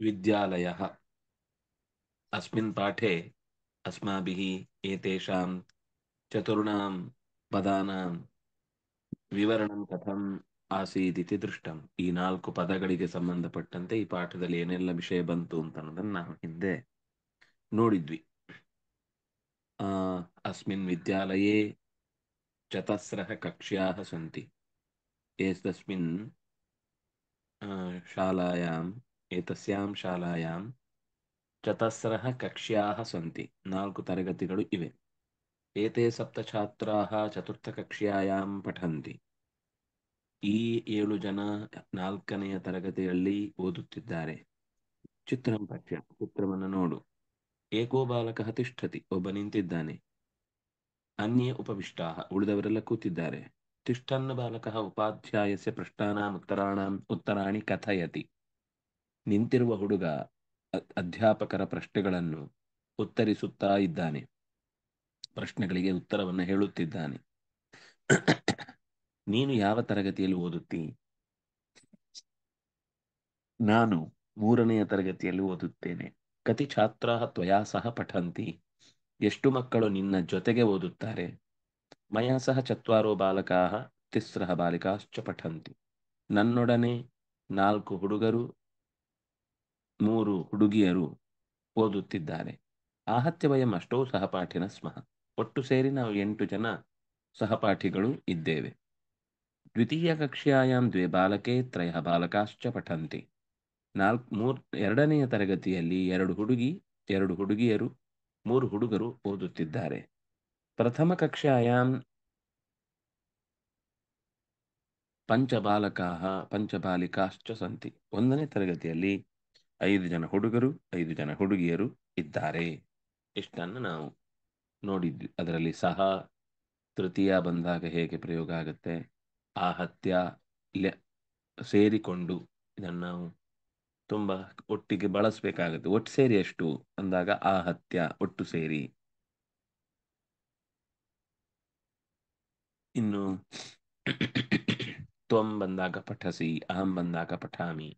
विद्यालयः अस्मिन् पाठे अस्माभिः एतेषां चतुर्णां पदानां ವಿವರಣಂ ಕಥಂ ಆಸೀತ್ ಇತಿ ದೃಷ್ಟಂ ಈ ನಾಲ್ಕು ಪದಗಳಿಗೆ ಸಂಬಂಧಪಟ್ಟಂತೆ ಈ ಪಾಠದಲ್ಲಿ ಏನೆಲ್ಲ ವಿಷಯ ಬಂತು ಅಂತ ಅನ್ನೋದನ್ನ ನಾವು ಹಿಂದೆ ನೋಡಿದ್ವಿ ಆ ಅಸ್ಮಿನ್ ವಿದ್ಯಾಲಯೇ ಚತಸ್ರಃ ಕಕ್ಷ್ಯಾः ಸಂತಿ ಏತಸ್ಮಿನ್ ಶಾಲಾಯಾಂ ಏತಸ್ಯಾಂ ಶಾಲಾಯಾಂ ಚತಸ್ರಃ ಕಕ್ಷ್ಯಾः ಸಂತಿ ನಾಲ್ಕು ತರಗತಿಗಳು ಇವೆ. ಏತೆ ಸಪ್ತ ಚತುರ್ಥ ಕಕ್ಷ್ಯಾಯಾಂ ಪಠಂತಿ. ಈ ಏಳು ಜನ ನಾಲ್ಕನೆಯ ತರಗತಿಯಲ್ಲಿ ಓದುತ್ತಿದ್ದಾರೆ. ಚಿತ್ರಂ ಪಠ್ಯ, ಚಿತ್ರವನ್ನು ನೋಡು. ಏಕೋ ಬಾಲಕ ತಿಷ್ಠತಿ, ಒಬ್ಬ ನಿಂತಿದ್ದಾನೆ. ಅನ್ಯ ಉಪವಿಷ್ಟಾಹ, ಉಳಿದವರೆಲ್ಲ ಕೂತಿದ್ದಾರೆ. ತಿಷ್ಠನ್ ಬಾಲಕಃ ಉಪಾಧ್ಯಾಯಸ್ಯ ಪ್ರಶ್ನಾನಾಂ ಉತ್ತರಾಣಾಂ ಉತ್ತರಾಣಿ ಕಥಯತಿ. ನಿಂತಿರುವ ಹುಡುಗ ಅಧ್ಯಾಪಕರ ಪ್ರಶ್ನೆಗಳನ್ನು ಉತ್ತರಿಸುತ್ತಾ ಇದ್ದಾನೆ. ಪ್ರಶ್ನೆಗಳಿಗೆ ಉತ್ತರವನ್ನು ಹೇಳುತ್ತಿದ್ದಾನೆ. ನೀನು ಯಾವ ತರಗತಿಯಲ್ಲಿ ಓದುತ್ತಿ? ನಾನು ಮೂರನೆಯ ತರಗತಿಯಲ್ಲಿ ಓದುತ್ತೇನೆ. ಕತಿ ಛಾತ್ರ ತ್ವಯಾ ಸಹ ಪಠಂತಿ. ಎಷ್ಟು ಮಕ್ಕಳು ನಿನ್ನ ಜೊತೆಗೆ ಓದುತ್ತಾರೆ? ಮಯಾ ಸಹ ಚತ್ವಾರೋ ಬಾಲಕಾ ತಿಸ್ರಹ ಬಾಲಿಕಾಶ್ಚ ಪಠಂತಿ. ನನ್ನೊಡನೆ ನಾಲ್ಕು ಹುಡುಗರು, ಮೂರು ಹುಡುಗಿಯರು ಓದುತ್ತಿದ್ದಾರೆ. ಆಹತ್ಯ ವಯಂ ಅಷ್ಟೋ ಸಹಪಾಠಿನ ಸ್ಮಃ. ಒಟ್ಟು ಸೇರಿ ನಾವು ಎಂಟು ಜನ ಸಹಪಾಠಿಗಳು ಇದ್ದೇವೆ. ದ್ವಿತೀಯ ಕಕ್ಷಾಯಾಂ ದ್ವೇ ಬಾಲಕೆ ತ್ರಯ ಬಾಲಕಾಶ್ಚ ಪಠಂತಿ. ನಾಲ್ಕು, ಮೂರ್, ಎರಡನೆಯ ತರಗತಿಯಲ್ಲಿ ಎರಡು ಹುಡುಗಿ, ಎರಡು ಹುಡುಗಿಯರು, ಮೂರು ಹುಡುಗರು ಓದುತ್ತಿದ್ದಾರೆ. ಪ್ರಥಮ ಕಕ್ಷ್ಯಾಯಾಂ ಪಂಚಬಾಲಕಾ ಪಂಚಬಾಲಿಕಾಶ್ಚ ಸಂತಿ ಒಂದನೇ ತರಗತಿಯಲ್ಲಿ ಐದು ಜನ ಹುಡುಗರು, ಐದು ಜನ ಹುಡುಗಿಯರು ಇದ್ದಾರೆ. ಇಷ್ಟನ್ನು ನಾವು ನೋಡಿದ್ವಿ. ಅದರಲ್ಲಿ ಸಹ ತೃತೀಯ ಬಂದಾಗ ಹೇಗೆ ಪ್ರಯೋಗ ಆಗುತ್ತೆ ಆಹತ್ಯ ಸೇರಿಕೊಂಡು ಇದನ್ನು ನಾವು ತುಂಬ ಒಟ್ಟಿಗೆ ಬಳಸಬೇಕಾಗುತ್ತೆ. ಒಟ್ಟು ಸೇರಿ ಎಷ್ಟು? ಅಂದಾಗ ಆಹತ್ಯ ಒಟ್ಟು ಸೇರಿ. ಇನ್ನು ತ್ವಂ ಬಂದಾಗ ಪಠಸಿ, ಅಹಂ ಬಂದಾಗ ಪಠಾಮಿ.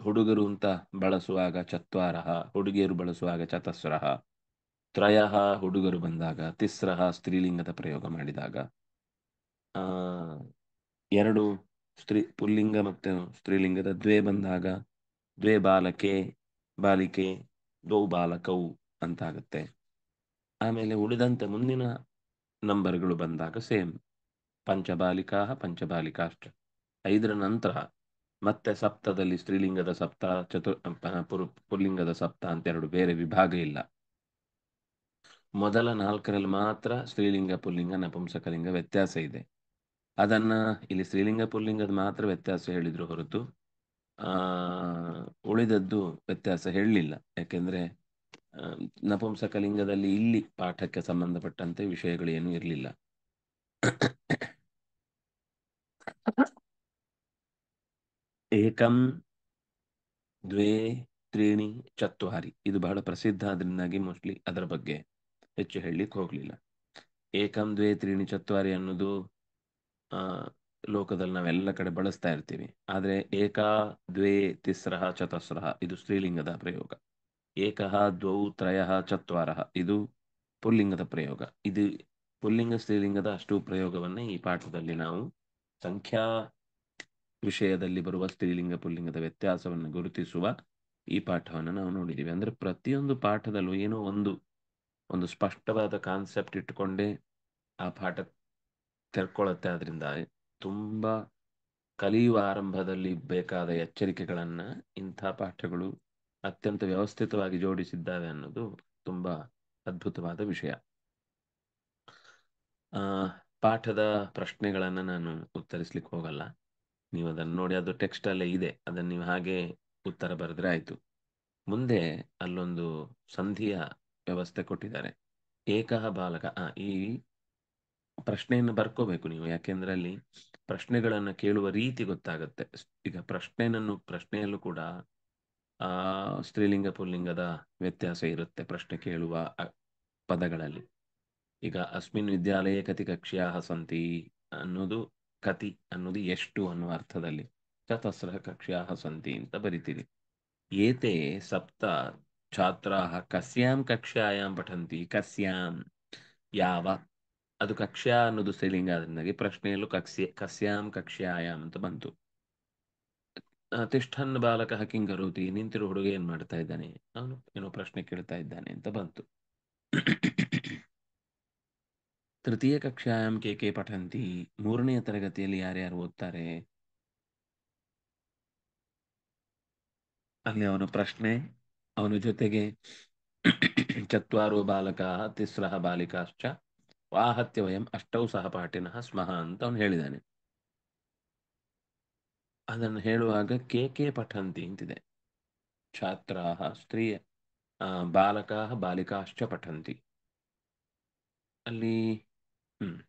ಹುಡುಗರು ಅಂತ ಬಳಸುವಾಗ ಚತ್ವಾರ ಹುಡುಗಿಯರು ಬಳಸುವಾಗ ಚತಸ್ರ ತ್ರಯ ಹುಡುಗರು ಬಂದಾಗ ತಿಸ್ರ ಸ್ತ್ರೀಲಿಂಗದ ಪ್ರಯೋಗ ಮಾಡಿದಾಗ. ಎರಡು ಸ್ತ್ರೀ, ಪುಲ್ಲಿಂಗ ಮತ್ತು ಸ್ತ್ರೀಲಿಂಗದ ದ್ವೇ ಬಂದಾಗ, ದ್ವೇ ಬಾಲಕೆ, ಬಾಲಿಕೆ, ದ್ವೌ ಬಾಲಕೌ ಅಂತಾಗುತ್ತೆ. ಆಮೇಲೆ ಉಳಿದಂತೆ ಮುಂದಿನ ನಂಬರ್ಗಳು ಬಂದಾಗ ಸೇಮ್. ಪಂಚಬಾಲಿಕಾ ಪಂಚಬಾಲಿಕಾಶ್ಚ. ಐದರ ನಂತರ ಮತ್ತೆ ಸಪ್ತದಲ್ಲಿ ಸ್ತ್ರೀಲಿಂಗದ ಸಪ್ತ, ಚತುರ್ ಪುರು ಪುಲ್ಲಿಂಗದ ಸಪ್ತ ಅಂತ ಎರಡು ಬೇರೆ ವಿಭಾಗ ಇಲ್ಲ. ಮೊದಲ ನಾಲ್ಕರಲ್ಲಿ ಮಾತ್ರ ಸ್ತ್ರೀಲಿಂಗ ಪುಲ್ಲಿಂಗ ನಪುಂಸಕಲಿಂಗ ವ್ಯತ್ಯಾಸ ಇದೆ. ಅದನ್ನ ಇಲ್ಲಿ ಸ್ತ್ರೀಲಿಂಗ ಪುಲ್ಲಿಂಗದ ಮಾತ್ರ ವ್ಯತ್ಯಾಸ ಹೇಳಿದ್ರು ಹೊರತು, ಆ, ಉಳಿದದ್ದು ವ್ಯತ್ಯಾಸ ಹೇಳಲಿಲ್ಲ. ಯಾಕೆಂದ್ರೆ ನಪುಂಸಕಲಿಂಗದಲ್ಲಿ ಇಲ್ಲಿ ಪಾಠಕ್ಕೆ ಸಂಬಂಧಪಟ್ಟಂತೆ ವಿಷಯಗಳೇನು ಇರಲಿಲ್ಲ. ಏಕಂ ದ್ವೇ ತ್ರೀಣಿ ಚತ್ವಾರಿ ಇದು ಬಹಳ ಪ್ರಸಿದ್ಧ ಅದರಿಂದಾಗಿ ಮೋಸ್ಟ್ಲಿ ಅದರ ಬಗ್ಗೆ ಹೆಚ್ಚು ಹೇಳಲಿಕ್ಕೆ ಹೋಗಲಿಲ್ಲ. ಏಕಂ ದ್ವೇ ತ್ರೀಣಿ ಚತ್ವಾರಿ ಅನ್ನೋದು ಲೋಕದಲ್ಲಿ ನಾವೆಲ್ಲ ಕಡೆ ಬಳಸ್ತಾ ಇರ್ತೀವಿ. ಆದರೆ ಏಕಾ ದ್ವೇ ತಿಸ್ರಹ ಚತಸ್ರಹ, ಇದು ಸ್ತ್ರೀಲಿಂಗದ ಪ್ರಯೋಗ. ಏಕಃ ದ್ವೌ ತ್ರಯ ಚತ್ವಾರ. ಇದು ಪುಲ್ಲಿಂಗದ ಪ್ರಯೋಗ. ಇದು ಪುಲ್ಲಿಂಗ ಸ್ತ್ರೀಲಿಂಗದ ಅಷ್ಟು ಪ್ರಯೋಗವನ್ನ ಈ ಪಾಠದಲ್ಲಿ ನಾವು ಸಂಖ್ಯಾ ವಿಷಯದಲ್ಲಿ ಬರುವ ಸ್ತ್ರೀಲಿಂಗ ಪುಲ್ಲಿಂಗದ ವ್ಯತ್ಯಾಸವನ್ನು ಗುರುತಿಸುವ ಈ ಪಾಠವನ್ನು ನಾವು ನೋಡಿದ್ದೀವಿ ಅಂದ್ರೆ ಪ್ರತಿಯೊಂದು ಪಾಠದಲ್ಲೂ ಏನೋ ಒಂದು ಒಂದು ಸ್ಪಷ್ಟವಾದ ಕಾನ್ಸೆಪ್ಟ್ ಇಟ್ಟುಕೊಂಡೇ ಆ ಪಾಠ ತೆರ್ಕೊಳ್ಳುತ್ತೆ ಅದರಿಂದ ತುಂಬಾ ಕಲಿಯುವ ಆರಂಭದಲ್ಲಿ ಬೇಕಾದ ಎಚ್ಚರಿಕೆಗಳನ್ನ ಇಂಥ ಪಾಠಗಳು ಅತ್ಯಂತ ವ್ಯವಸ್ಥಿತವಾಗಿ ಜೋಡಿಸಿದ್ದಾವೆ ಅನ್ನೋದು ತುಂಬಾ ಅದ್ಭುತವಾದ ವಿಷಯ. ಆ, ಪಾಠದ ಪ್ರಶ್ನೆಗಳನ್ನು ನಾನು ಉತ್ತರಿಸ್ಲಿಕ್ಕೆ ಹೋಗಲ್ಲ. ನೀವು ಅದನ್ನು ನೋಡಿ, ಅದು ಟೆಕ್ಸ್ಟ್ ಅಲ್ಲೇ ಇದೆ. ಅದನ್ನು ನೀವು ಹಾಗೆ ಉತ್ತರ ಬರೆದ್ರೆ ಆಯ್ತು. ಮುಂದೆ ಅಲ್ಲೊಂದು ಸಂಧಿಯ ವ್ಯವಸ್ಥೆ ಕೊಟ್ಟಿದ್ದಾರೆ. ಏಕಹ ಬಾಲಕ, ಆ, ಈ ಪ್ರಶ್ನೆಯನ್ನು ಬರ್ಕೋಬೇಕು ನೀವು. ಯಾಕೆಂದ್ರೆ ಅಲ್ಲಿ ಪ್ರಶ್ನೆಗಳನ್ನು ಕೇಳುವ ರೀತಿ ಗೊತ್ತಾಗುತ್ತೆ. ಈಗ ಪ್ರಶ್ನೆಯನ್ನು ಪ್ರಶ್ನೆಯಲ್ಲೂ ಕೂಡ ಸ್ತ್ರೀಲಿಂಗ ಪುಲ್ಲಿಂಗದ ವ್ಯತ್ಯಾಸ ಇರುತ್ತೆ ಪ್ರಶ್ನೆ ಕೇಳುವ ಪದಗಳಲ್ಲಿ. ಈಗ ಅಸ್ಮಿನ್ ವಿದ್ಯಾಲಯ ಕತಿ ಕಕ್ಷ್ಯಾ ಸಂತಿ ಅನ್ನೋದು ಕತಿ ಅನ್ನೋದು ಎಷ್ಟು ಅನ್ನುವ ಅರ್ಥದಲ್ಲಿ ಚತಸ್ರ ಕಕ್ಷ್ಯಾ ಸಂತಿ ಅಂತ ಬರಿತೀರಿ. ಏತೆ ಸಪ್ತ ಛಾತ್ರಾ ಕಸ್ಯಾಂ ಕಕ್ಷ್ಯಾಯಾಂ ಪಠಂತಿ ಕಸ್ಯಾಂ ಯಾವ? ಅದು ಕಕ್ಷ್ಯಾ ಅನ್ನೋದು ಸ್ತ್ರೀಲಿಂಗ ಆದ್ರಿಂದಾಗಿ ಪ್ರಶ್ನೆಯಲ್ಲೂ ಕಕ್ಷ್ಯ ಕಸ್ಯಾಂ ಕಕ್ಷ್ಯಾಯಾಮ್ ಅಂತ ಬಂತು. ಆ, ತಿಷ್ಠನ್ ಬಾಲಕ ಕಿಂ ಕರೋತಿ, ನಿಂತಿರೋ ಹುಡುಗ ಏನ್ ಮಾಡ್ತಾ ಇದ್ದಾನೆ? ಅವನು ಏನೋ ಪ್ರಶ್ನೆ ಕೇಳ್ತಾ ಇದ್ದಾನೆ ಅಂತ ಬಂತು. ತೃತೀಯ ಕಕ್ಷಾಯಂ ಕೆ ಕೆ ಪಠಂತಿ. ಮೂರನೆಯ ತರಗತಿಯಲ್ಲಿ ಯಾರ್ಯಾರು ಓದ್ತಾರೆ? ಅಲ್ಲಿ ಅವನ ಪ್ರಶ್ನೆ, ಅವನ ಜೊತೆಗೆ ಚತ್ವಾರೋ ಬಾಲಕ ತಿಸ್ರಃ ಬಾಲಿಕಾಶ್ಚ ವಾಹತ್ಯ ವಯಂ ಅಷ್ಟೌ ಸಹಪಾಠಿನಃ ಸ್ಮಃ ಅಂತ ಅವನು ಹೇಳಿದ್ದಾನೆ ಅದನ್ನು ಹೇಳುವಾಗ ಕೆ ಕೆ ಪಠಂತಿ ಅಂತಿದೆ. ಛಾತ್ರಾ ಸ್ತ್ರೀಯ ಬಾಲಕಾ ಬಾಲಿಕಾಶ್ಚ ಪಠಂತಿ. ಅಲ್ಲಿ, ಹ್ಮ್.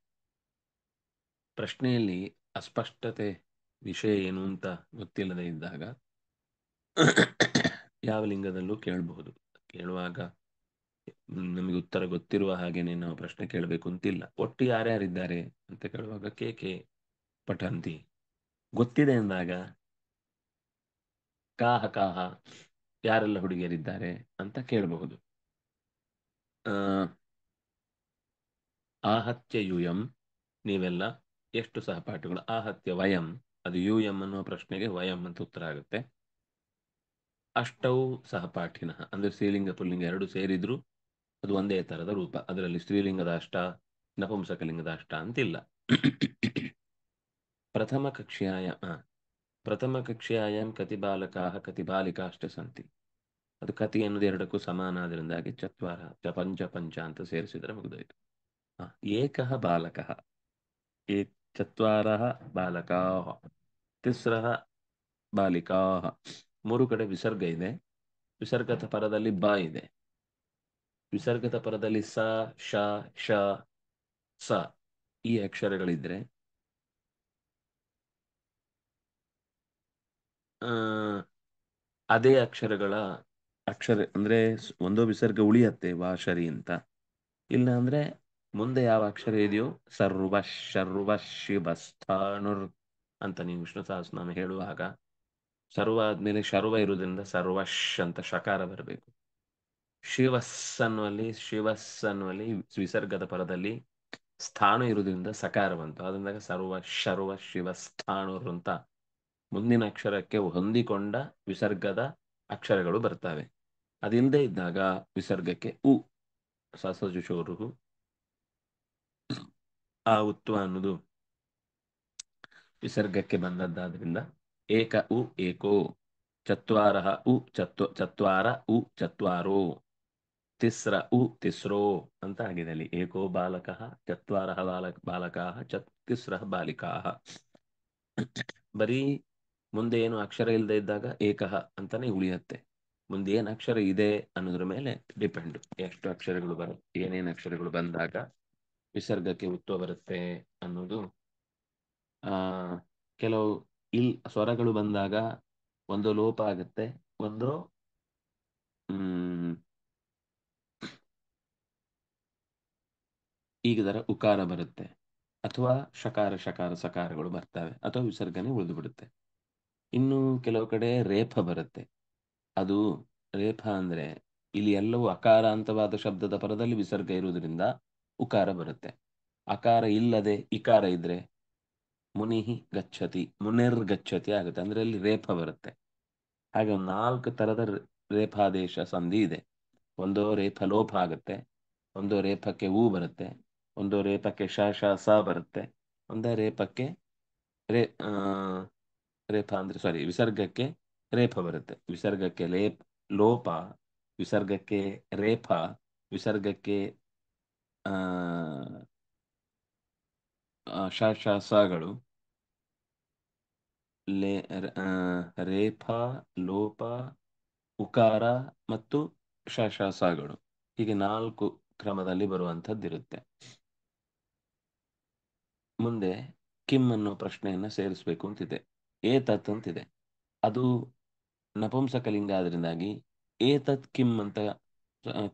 ಪ್ರಶ್ನೆಯಲ್ಲಿ ಅಸ್ಪಷ್ಟತೆ ವಿಷಯ ಏನು ಅಂತ ಗೊತ್ತಿಲ್ಲದೆ ಇದ್ದಾಗ ಯಾವ ಲಿಂಗದಲ್ಲೂ ಕೇಳಬಹುದು. ಕೇಳುವಾಗ ನಮಗೆ ಉತ್ತರ ಗೊತ್ತಿರುವ ಹಾಗೇನೆ ನಾವು ಪ್ರಶ್ನೆ ಕೇಳಬೇಕು ಅಂತಿಲ್ಲ. ಒಟ್ಟು ಯಾರ್ಯಾರಿದ್ದಾರೆ ಅಂತ ಕೇಳುವಾಗ ಕೆ ಕೆ ಪಠಂತಿ. ಗೊತ್ತಿದೆ ಅಂದಾಗ, ಕಾಹ ಕಾಹ, ಯಾರೆಲ್ಲ ಹುಡುಗಿಯರಿದ್ದಾರೆ ಅಂತ ಕೇಳಬಹುದು. ಆಹತ್ಯ ಯುಯಂ ನೀವೆಲ್ಲ ಎಷ್ಟು ಸಹಪಾಠಿಗಳು? ಆಹತ್ಯ ವಯಂ, ಅದು ಯುಯಂ ಅನ್ನುವ ಪ್ರಶ್ನೆಗೆ ವಯಂ ಅಂತ ಉತ್ತರ ಆಗುತ್ತೆ. ಅಷ್ಟೌ ಸಹಪಾಠಿನ, ಅಂದ್ರೆ ಸ್ತ್ರೀಲಿಂಗ ಪುಲ್ಲಿಂಗ ಎರಡು ಸೇರಿದ್ರು ಅದು ಒಂದೇ ತರದ ರೂಪ. ಅದರಲ್ಲಿ ಸ್ತ್ರೀಲಿಂಗದ ಅಷ್ಟ, ನಪುಂಸಕಲಿಂಗದ ಅಷ್ಟ ಅಂತಿಲ್ಲ. ಪ್ರಥಮ ಕಕ್ಷ್ಯಾಯ ಆ, ಪ್ರಥಮ ಕಕ್ಷ್ಯಾಯಾಮ್ ಕತಿ ಬಾಲಕಾಹ ಕತಿ ಬಾಲಿಕಾಷ್ಟ ಸಂತಿ ಅದು ಕತಿ ಅನ್ನೋದು ಎರಡಕ್ಕೂ ಸಮಾನ ಆದ್ರಿಂದಾಗಿ ಚತ್ವಾರ ಚ ಪಂಚ ಪಂಚ ಅಂತ ಸೇರಿಸಿದ್ರೆ ಮುಗಿದೋಯ್ತು. ಏಕಃ ಬಾಲಕಃ ಏ ಚತ್ವಾರಃ ಬಾಲಕಾಹ ತಿಸ್ರಃ ಬಾಲಿಕಾಃ ಮೂರು ಕಡೆ ವಿಸರ್ಗ ಇದೆ. ವಿಸರ್ಗದ ಪರದಲ್ಲಿ ಬ ಇದೆ. ವಿಸರ್ಗದ ಪರದಲ್ಲಿ ಸ ಶ ಶ ಸ ಈ ಅಕ್ಷರಗಳಿದ್ರೆ ಅದೇ ಅಕ್ಷರಗಳ ಅಕ್ಷರ ಅಂದ್ರೆ ಒಂದೋ ವಿಸರ್ಗ ಉಳಿಯತ್ತೆ ವಾಶರಿ ಅಂತ. ಇಲ್ಲ ಅಂದ್ರೆ ಮುಂದೆ ಯಾವ ಅಕ್ಷರ ಇದೆಯೋ ಸರ್ವ ಶರ್ವ ಶಿವಸ್ಥಾನುರ್ ಅಂತ ನೀವು ವಿಷ್ಣು ಸಹಸ್ರನಾಮ ಹೇಳುವಾಗ ಸರ್ವ ಆದ್ಮೇಲೆ ಶರ್ವ ಇರುವುದರಿಂದ ಸರ್ವಶ್ ಅಂತ ಶಕಾರ ಬರಬೇಕು. ಶಿವಸ್ ಅನ್ನುವಲ್ಲಿ ಶಿವಸ್ ಅನ್ನುವಲ್ಲಿ ವಿಸರ್ಗದ ಪರದಲ್ಲಿ ಸ್ಥಾನ ಇರುವುದರಿಂದ ಸಕಾರ ಬಂತು. ಅದರಿಂದ ಸರ್ವ ಶರ್ವ ಶಿವಸ್ಥಾನುರ್ ಅಂತ ಮುಂದಿನ ಅಕ್ಷರಕ್ಕೆ ಹೊಂದಿಕೊಂಡ ವಿಸರ್ಗದ ಅಕ್ಷರಗಳು ಬರ್ತವೆ. ಅದಿಲ್ಲದೆ ಇದ್ದಾಗ ವಿಸರ್ಗಕ್ಕೆ ಉ ಸಸಜುಷೋರು ಆ ಉತ್ವ ಅನ್ನೋದು ವಿಸರ್ಗಕ್ಕೆ ಬಂದದ್ದಾದ್ರಿಂದ ಏಕ ಉ, ಏಕೋ ಚತ್ವಾರ ಉ, ಚತ್ವ, ಚತ್ವಾರ ಉ, ಚತ್ವಾರೋ, ತಿಸ್ರ ಉ, ತಿಸ್ರೋ ಅಂತ ಆಗಿದೆ ಅಲ್ಲಿ. ಏಕೋ ಬಾಲಕ ಚತ್ವಾರ ಬಾಲಕ, ಬಾಲಕಾ, ಚತ್, ತಿಸ್ರ ಬಾಲಿಕಾ. ಬರೀ ಮುಂದೆ ಏನು ಅಕ್ಷರ ಇಲ್ಲದೆ ಇದ್ದಾಗ ಏಕಹ ಅಂತಾನೆ ಉಳಿಯುತ್ತೆ. ಮುಂದೆ ಏನು ಅಕ್ಷರ ಇದೆ ಅನ್ನೋದ್ರ ಮೇಲೆ ಡಿಪೆಂಡ್ ಎಷ್ಟು ಅಕ್ಷರಗಳು ಬರ, ಏನೇನು ಅಕ್ಷರಗಳು ಬಂದಾಗ ವಿಸರ್ಗಕ್ಕೆ ಉತ್ವ ಬರುತ್ತೆ ಅನ್ನೋದು, ಆ, ಕೆಲವು ಇಲ್, ಸ್ವರಗಳು ಬಂದಾಗ ಒಂದು ಲೋಪ ಆಗುತ್ತೆ ಒಂದು ಹ್ಮ್ ತರ ಉಕಾರ ಬರುತ್ತೆ. ಅಥವಾ ಶಕಾರ ಶಕಾರ, ಸಕಾರಗಳು ಬರ್ತವೆ, ಅಥವಾ ವಿಸರ್ಗನೆ ಉಳಿದು ಬಿಡುತ್ತೆ. ಇನ್ನು ಕೆಲವು ಕಡೆ ರೇಫ ಬರುತ್ತೆ. ಅದು ರೇಫ ಅಂದ್ರೆ ಇಲ್ಲಿ ಎಲ್ಲವೂ ಅಕಾರಾಂತವಾದ ಶಬ್ದದ ಪರದಲ್ಲಿ ವಿಸರ್ಗ ಇರುವುದರಿಂದ ಉಕಾರ ಬರುತ್ತೆ. ಅಕಾರ ಇಲ್ಲದೆ ಇಕಾರ ಇದ್ರೆ ಮುನಿಹಿ ಗಚ್ಚತಿ, ಮುನಿರ್ ಗಚ್ಚತಿ ಆಗುತ್ತೆ. ಅಂದ್ರೆ ಅಲ್ಲಿ ರೇಫ ಬರುತ್ತೆ. ಹಾಗೆ ನಾಲ್ಕು ತರದ ರೇಫಾದೇಶ ಸಂಧಿ ಇದೆ. ಒಂದು ರೇಫ ಲೋಪ ಆಗುತ್ತೆ, ಒಂದು ರೇಪಕ್ಕೆ ಹೂ ಬರುತ್ತೆ, ಒಂದು ರೇಪಕ್ಕೆ ಶ ಶ, ಸ ಬರುತ್ತೆ. ಒಂದು ರೇಪಕ್ಕೆ ರೇ ರೇಫ ಅಂದ್ರೆ ಸಾರಿ ವಿಸರ್ಗಕ್ಕೆ ರೇಪ ಬರುತ್ತೆ. ವಿಸರ್ಗಕ್ಕೆ ಲೇಪ್ ಲೋಪ ವಿಸರ್ಗಕ್ಕೆ ರೇಪ ವಿಸರ್ಗಕ್ಕೆ ಆ ಆ, ಶ ಶ ಲೇ ರ- ಆ, ರೇಫ ಲೋಪ ಉಕಾರ ಮತ್ತು ಶಾಶಾಸಗಳು. ಹೀಗೆ ನಾಲ್ಕು ಕ್ರಮದಲ್ಲಿ ಬರುವಂಥದ್ದಿರುತ್ತೆ ಮುಂದೆ ಕಿಮ್ ಅನ್ನೋ ಪ್ರಶ್ನೆಯನ್ನ ಸೇರಿಸಬೇಕು ಅಂತಿದೆ. ಏತತ್ ಅಂತಿದೆ. ಅದು ನಪುಂಸಕಲಿಂಗ ಆದ್ರಿಂದಾಗಿ ಏತತ್ ಕಿಮ್ ಅಂತ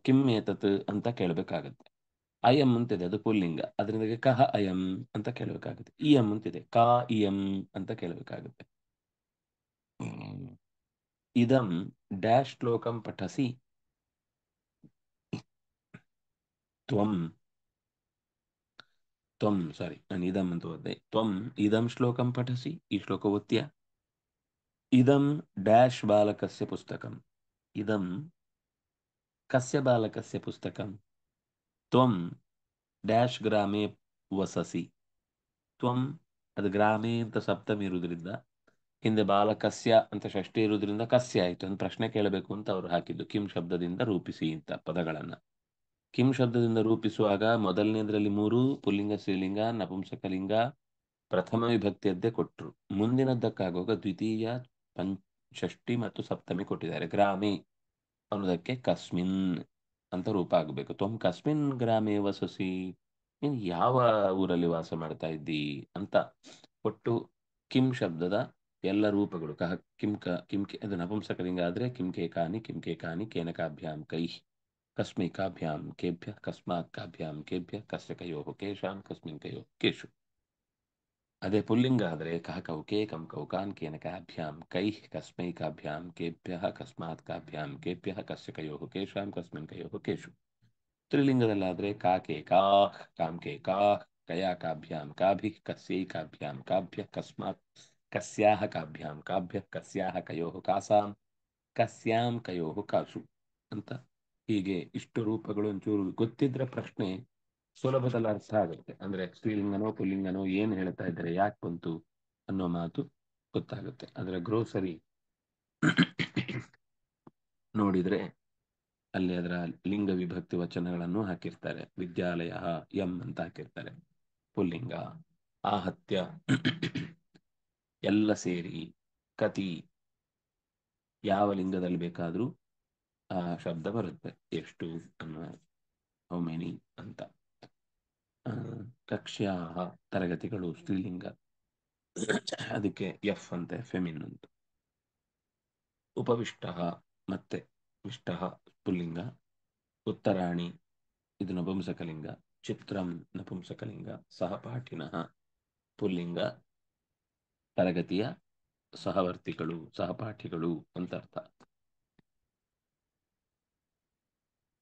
ಕಿಮ್ ಏತತ್ ಅಂತ ಕೇಳಬೇಕಾಗತ್ತೆ. ಅಯಂ ಅಂತಿದೆ, ಅದು ಪುಲ್ಲಿಂಗ. ಅದರಿಂದ ಕಹ ಅಯಂ ಅಂತ ಕೇಳಬೇಕಾಗುತ್ತೆ. ಇಯಂ ಅಂತಿದೆ, ಕಾ ಇಯಂ ಅಂತ ಕೇಳಬೇಕಾಗುತ್ತೆ. ಇದಂ ಡ್ಯಾಶ್ ಶ್ಲೋಕಂ ಪಠಸಿ. ತ್ವಂ ತ್ವಂ, ಸಾರಿ, ನಾನು ಇದಂ ಅಂತ ಓದ್ದೆ. ತ್ವಂ, ಇದಂ ಶ್ಲೋಕಂ ಪಠಸಿ, ಈ ಶ್ಲೋಕ ಓದ್ತೀಯ? ಇದಂ ಡ್ಯಾಶ್ ಬಾಲಕಸ್ಯ ಪುಸ್ತಕಂ. ಇದಂ ಕಸ್ಯ ಬಾಲಕಸ್ಯ ಪುಸ್ತಕಂ. ತ್ವಂ ಡ್ಯಾಶ್ ಗ್ರಾಮೇ ವಸಸಿ. ತ್ವಂ, ಅದು ಗ್ರಾಮೇ ಅಂತ ಸಪ್ತಮಿ ಇರುವುದರಿಂದ, ಹಿಂದೆ ಬಾಲಕಸ್ಯ ಅಂತ ಷಷ್ಠಿ ಇರುವುದರಿಂದ ಕಸ್ಯ ಆಯಿತು. ಅಂತ ಪ್ರಶ್ನೆ ಕೇಳಬೇಕು ಅಂತ ಅವರು ಹಾಕಿದ್ದು. ಕಿಂ ಶಬ್ದದಿಂದ ರೂಪಿಸಿ ಅಂತ ಪದಗಳನ್ನ. ಕಿಂ ಶಬ್ದದಿಂದ ರೂಪಿಸುವಾಗ ಮೊದಲನೇದರಲ್ಲಿ ಮೂರು, ಪುಲ್ಲಿಂಗ ಶ್ರೀಲಿಂಗ ನಪುಂಸಕಲಿಂಗ, ಪ್ರಥಮ ವಿಭಕ್ತಿಯದ್ದೇ ಕೊಟ್ಟರು ಮುಂದಿನದ್ದಕ್ಕಾಗುವಾಗ ದ್ವಿತೀಯ ಪಂಚ ಷಷ್ಠಿ ಮತ್ತು ಸಪ್ತಮಿ ಕೊಟ್ಟಿದ್ದಾರೆ. ಗ್ರಾಮಿ ಅನ್ನೋದಕ್ಕೆ ಕಸ್ಮಿನ್ ಅಂತ ರೂಪ ಆಗಬೇಕು. ತ್ವಂ ಕಸ್ಮಿನ್ ಗ್ರಾಮೇ ವಸಸಿ. ನೀನು ಯಾವ ಊರಲ್ಲಿ ವಾಸ ಮಾಡ್ತಾ ಇದ್ದಿ ಅಂತ ಒಟ್ಟು ಕಿಂ ಶಬ್ದದ ಎಲ್ಲ ರೂಪಗಳು. ಕಹ ಕಿಂಕೆ ಕಿಂ ಕೆ, ಅದು ನಪುಂಸಕಲಿಂಗ ಆದರೆ ಕಿಂ ಕೆ ಕಾನಿ ಕಿಂ ಕೆ ಕಾನಿ, ಕೇನಕಾಭ್ಯಾಂ ಕೈ ಕಸ್ಮೈಕಾಭ್ಯಾಂ ಕೇಭ್ಯ ಕಸ್ಮಾತ್ ಕಾಭ್ಯಾಂ ಕೇಭ್ಯ ಕಸ್ಯ ಕಯೋಃ ಕೇಶಾಂ ಕಸ್ಮಿನ್ ಕಯೋಃ ಕೇಶು ಅದೇ ಪುಲ್ಲಿಂಗ ಆದರೆ ಕಹ ಕೌ ಕೇ ಕಂ ಕೌಕಾನ್ ಕೇನಕಾಭ್ಯಾಂ ಕೈ ಕಸ್ಮೈಕಾಭ್ಯಾಂ ಕೇಭ್ಯ ಕಸ್ಮಾತ್ ಕಾಭ್ಯಾಂ ಕೇಭ್ಯ ಕಸ್ಯ ಕಯೋಃ ಕೇಶಾಂ ಕಸ್ಮಿನ್ ಕಯೋಃ ಕೇಶು ಸ್ತ್ರೀಲಿಂಗದಲ್ಲಾದರೆ ಕಾಕೆ ಕಾಹ್ ಕಾಂಕೆ ಕಾಹ್ ಕಯಾ ಕಾಭ್ಯಾಂ ಕಾಭಿ ಕಸ್ಯೈ ಕಾಭ್ಯಾಂ ಕಾಭ್ಯ ಕಸ್ಮಾತ್ ಕಸ್ಯಾಹ ಕಾಭ್ಯಾಂ ಕಾಭ್ಯ ಕಸ್ಯಾಹ ಕಯೋಃ ಕಾಸಾಂ ಕಸ್ಯಾಂ ಕಯೋಃ ಕಾಸು ಅಂತ ಹೀಗೆ ಇಷ್ಟು ರೂಪಗಳು ಒಂಚೂರು ಗೊತ್ತಿದ್ರೆ ಪ್ರಶ್ನೆ ಸುಲಭದಲ್ಲಿ ಅರ್ಥ ಆಗುತ್ತೆ. ಅಂದ್ರೆ ಸ್ತ್ರೀಲಿಂಗನೋ, ಪುಲ್ಲಿಂಗನೋ ಏನ್ ಹೇಳ್ತಾ ಇದ್ದಾರೆ, ಯಾಕೆ ಬಂತು ಅನ್ನೋ ಮಾತು ಗೊತ್ತಾಗುತ್ತೆ. ಅಂದ್ರೆ ಗ್ರೋಸರಿ ನೋಡಿದ್ರೆ ಅಲ್ಲಿ ಅದರ ಲಿಂಗ ವಿಭಕ್ತಿ ವಚನಗಳನ್ನು ಹಾಕಿರ್ತಾರೆ. ವಿದ್ಯಾಲಯ, ಎಂ ಅಂತ ಹಾಕಿರ್ತಾರೆ. ಪುಲ್ಲಿಂಗ, ಆಹತ್ಯ, ಎಲ್ಲ ಸೇರಿ ಕತಿ ಯಾವ ಲಿಂಗದಲ್ಲಿ ಬೇಕಾದರೂ ಆ ಶಬ್ದ ಬರುತ್ತೆ. ಎಷ್ಟು ಅನ್ನ ಹೌ ಮೆನಿ ಅಂತ. ಕಕ್ಷ್ಯಾ ತರಗತಿಗಳು, ಸ್ತ್ರೀಲಿಂಗ. ಅದಕ್ಕೆ ಎಫ್ ಅಂತೆ ಫೆಮಿನ್ ಅಂತ. ಉಪವಿಷ್ಟ ಮತ್ತೆ ವಿಷ್ಟ ಪುಲ್ಲಿಂಗ. ಉತ್ತರಾಣಿ, ಇದು ನಪುಂಸಕಲಿಂಗ. ಚಿತ್ರಂ ನಪುಂಸಕಲಿಂಗ. ಸಹಪಾಠಿನಃ ಪುಲ್ಲಿಂಗ. ತರಗತಿಯ ಸಹವರ್ತಿಗಳು, ಸಹಪಾಠಿಗಳು ಅಂತ ಅರ್ಥ.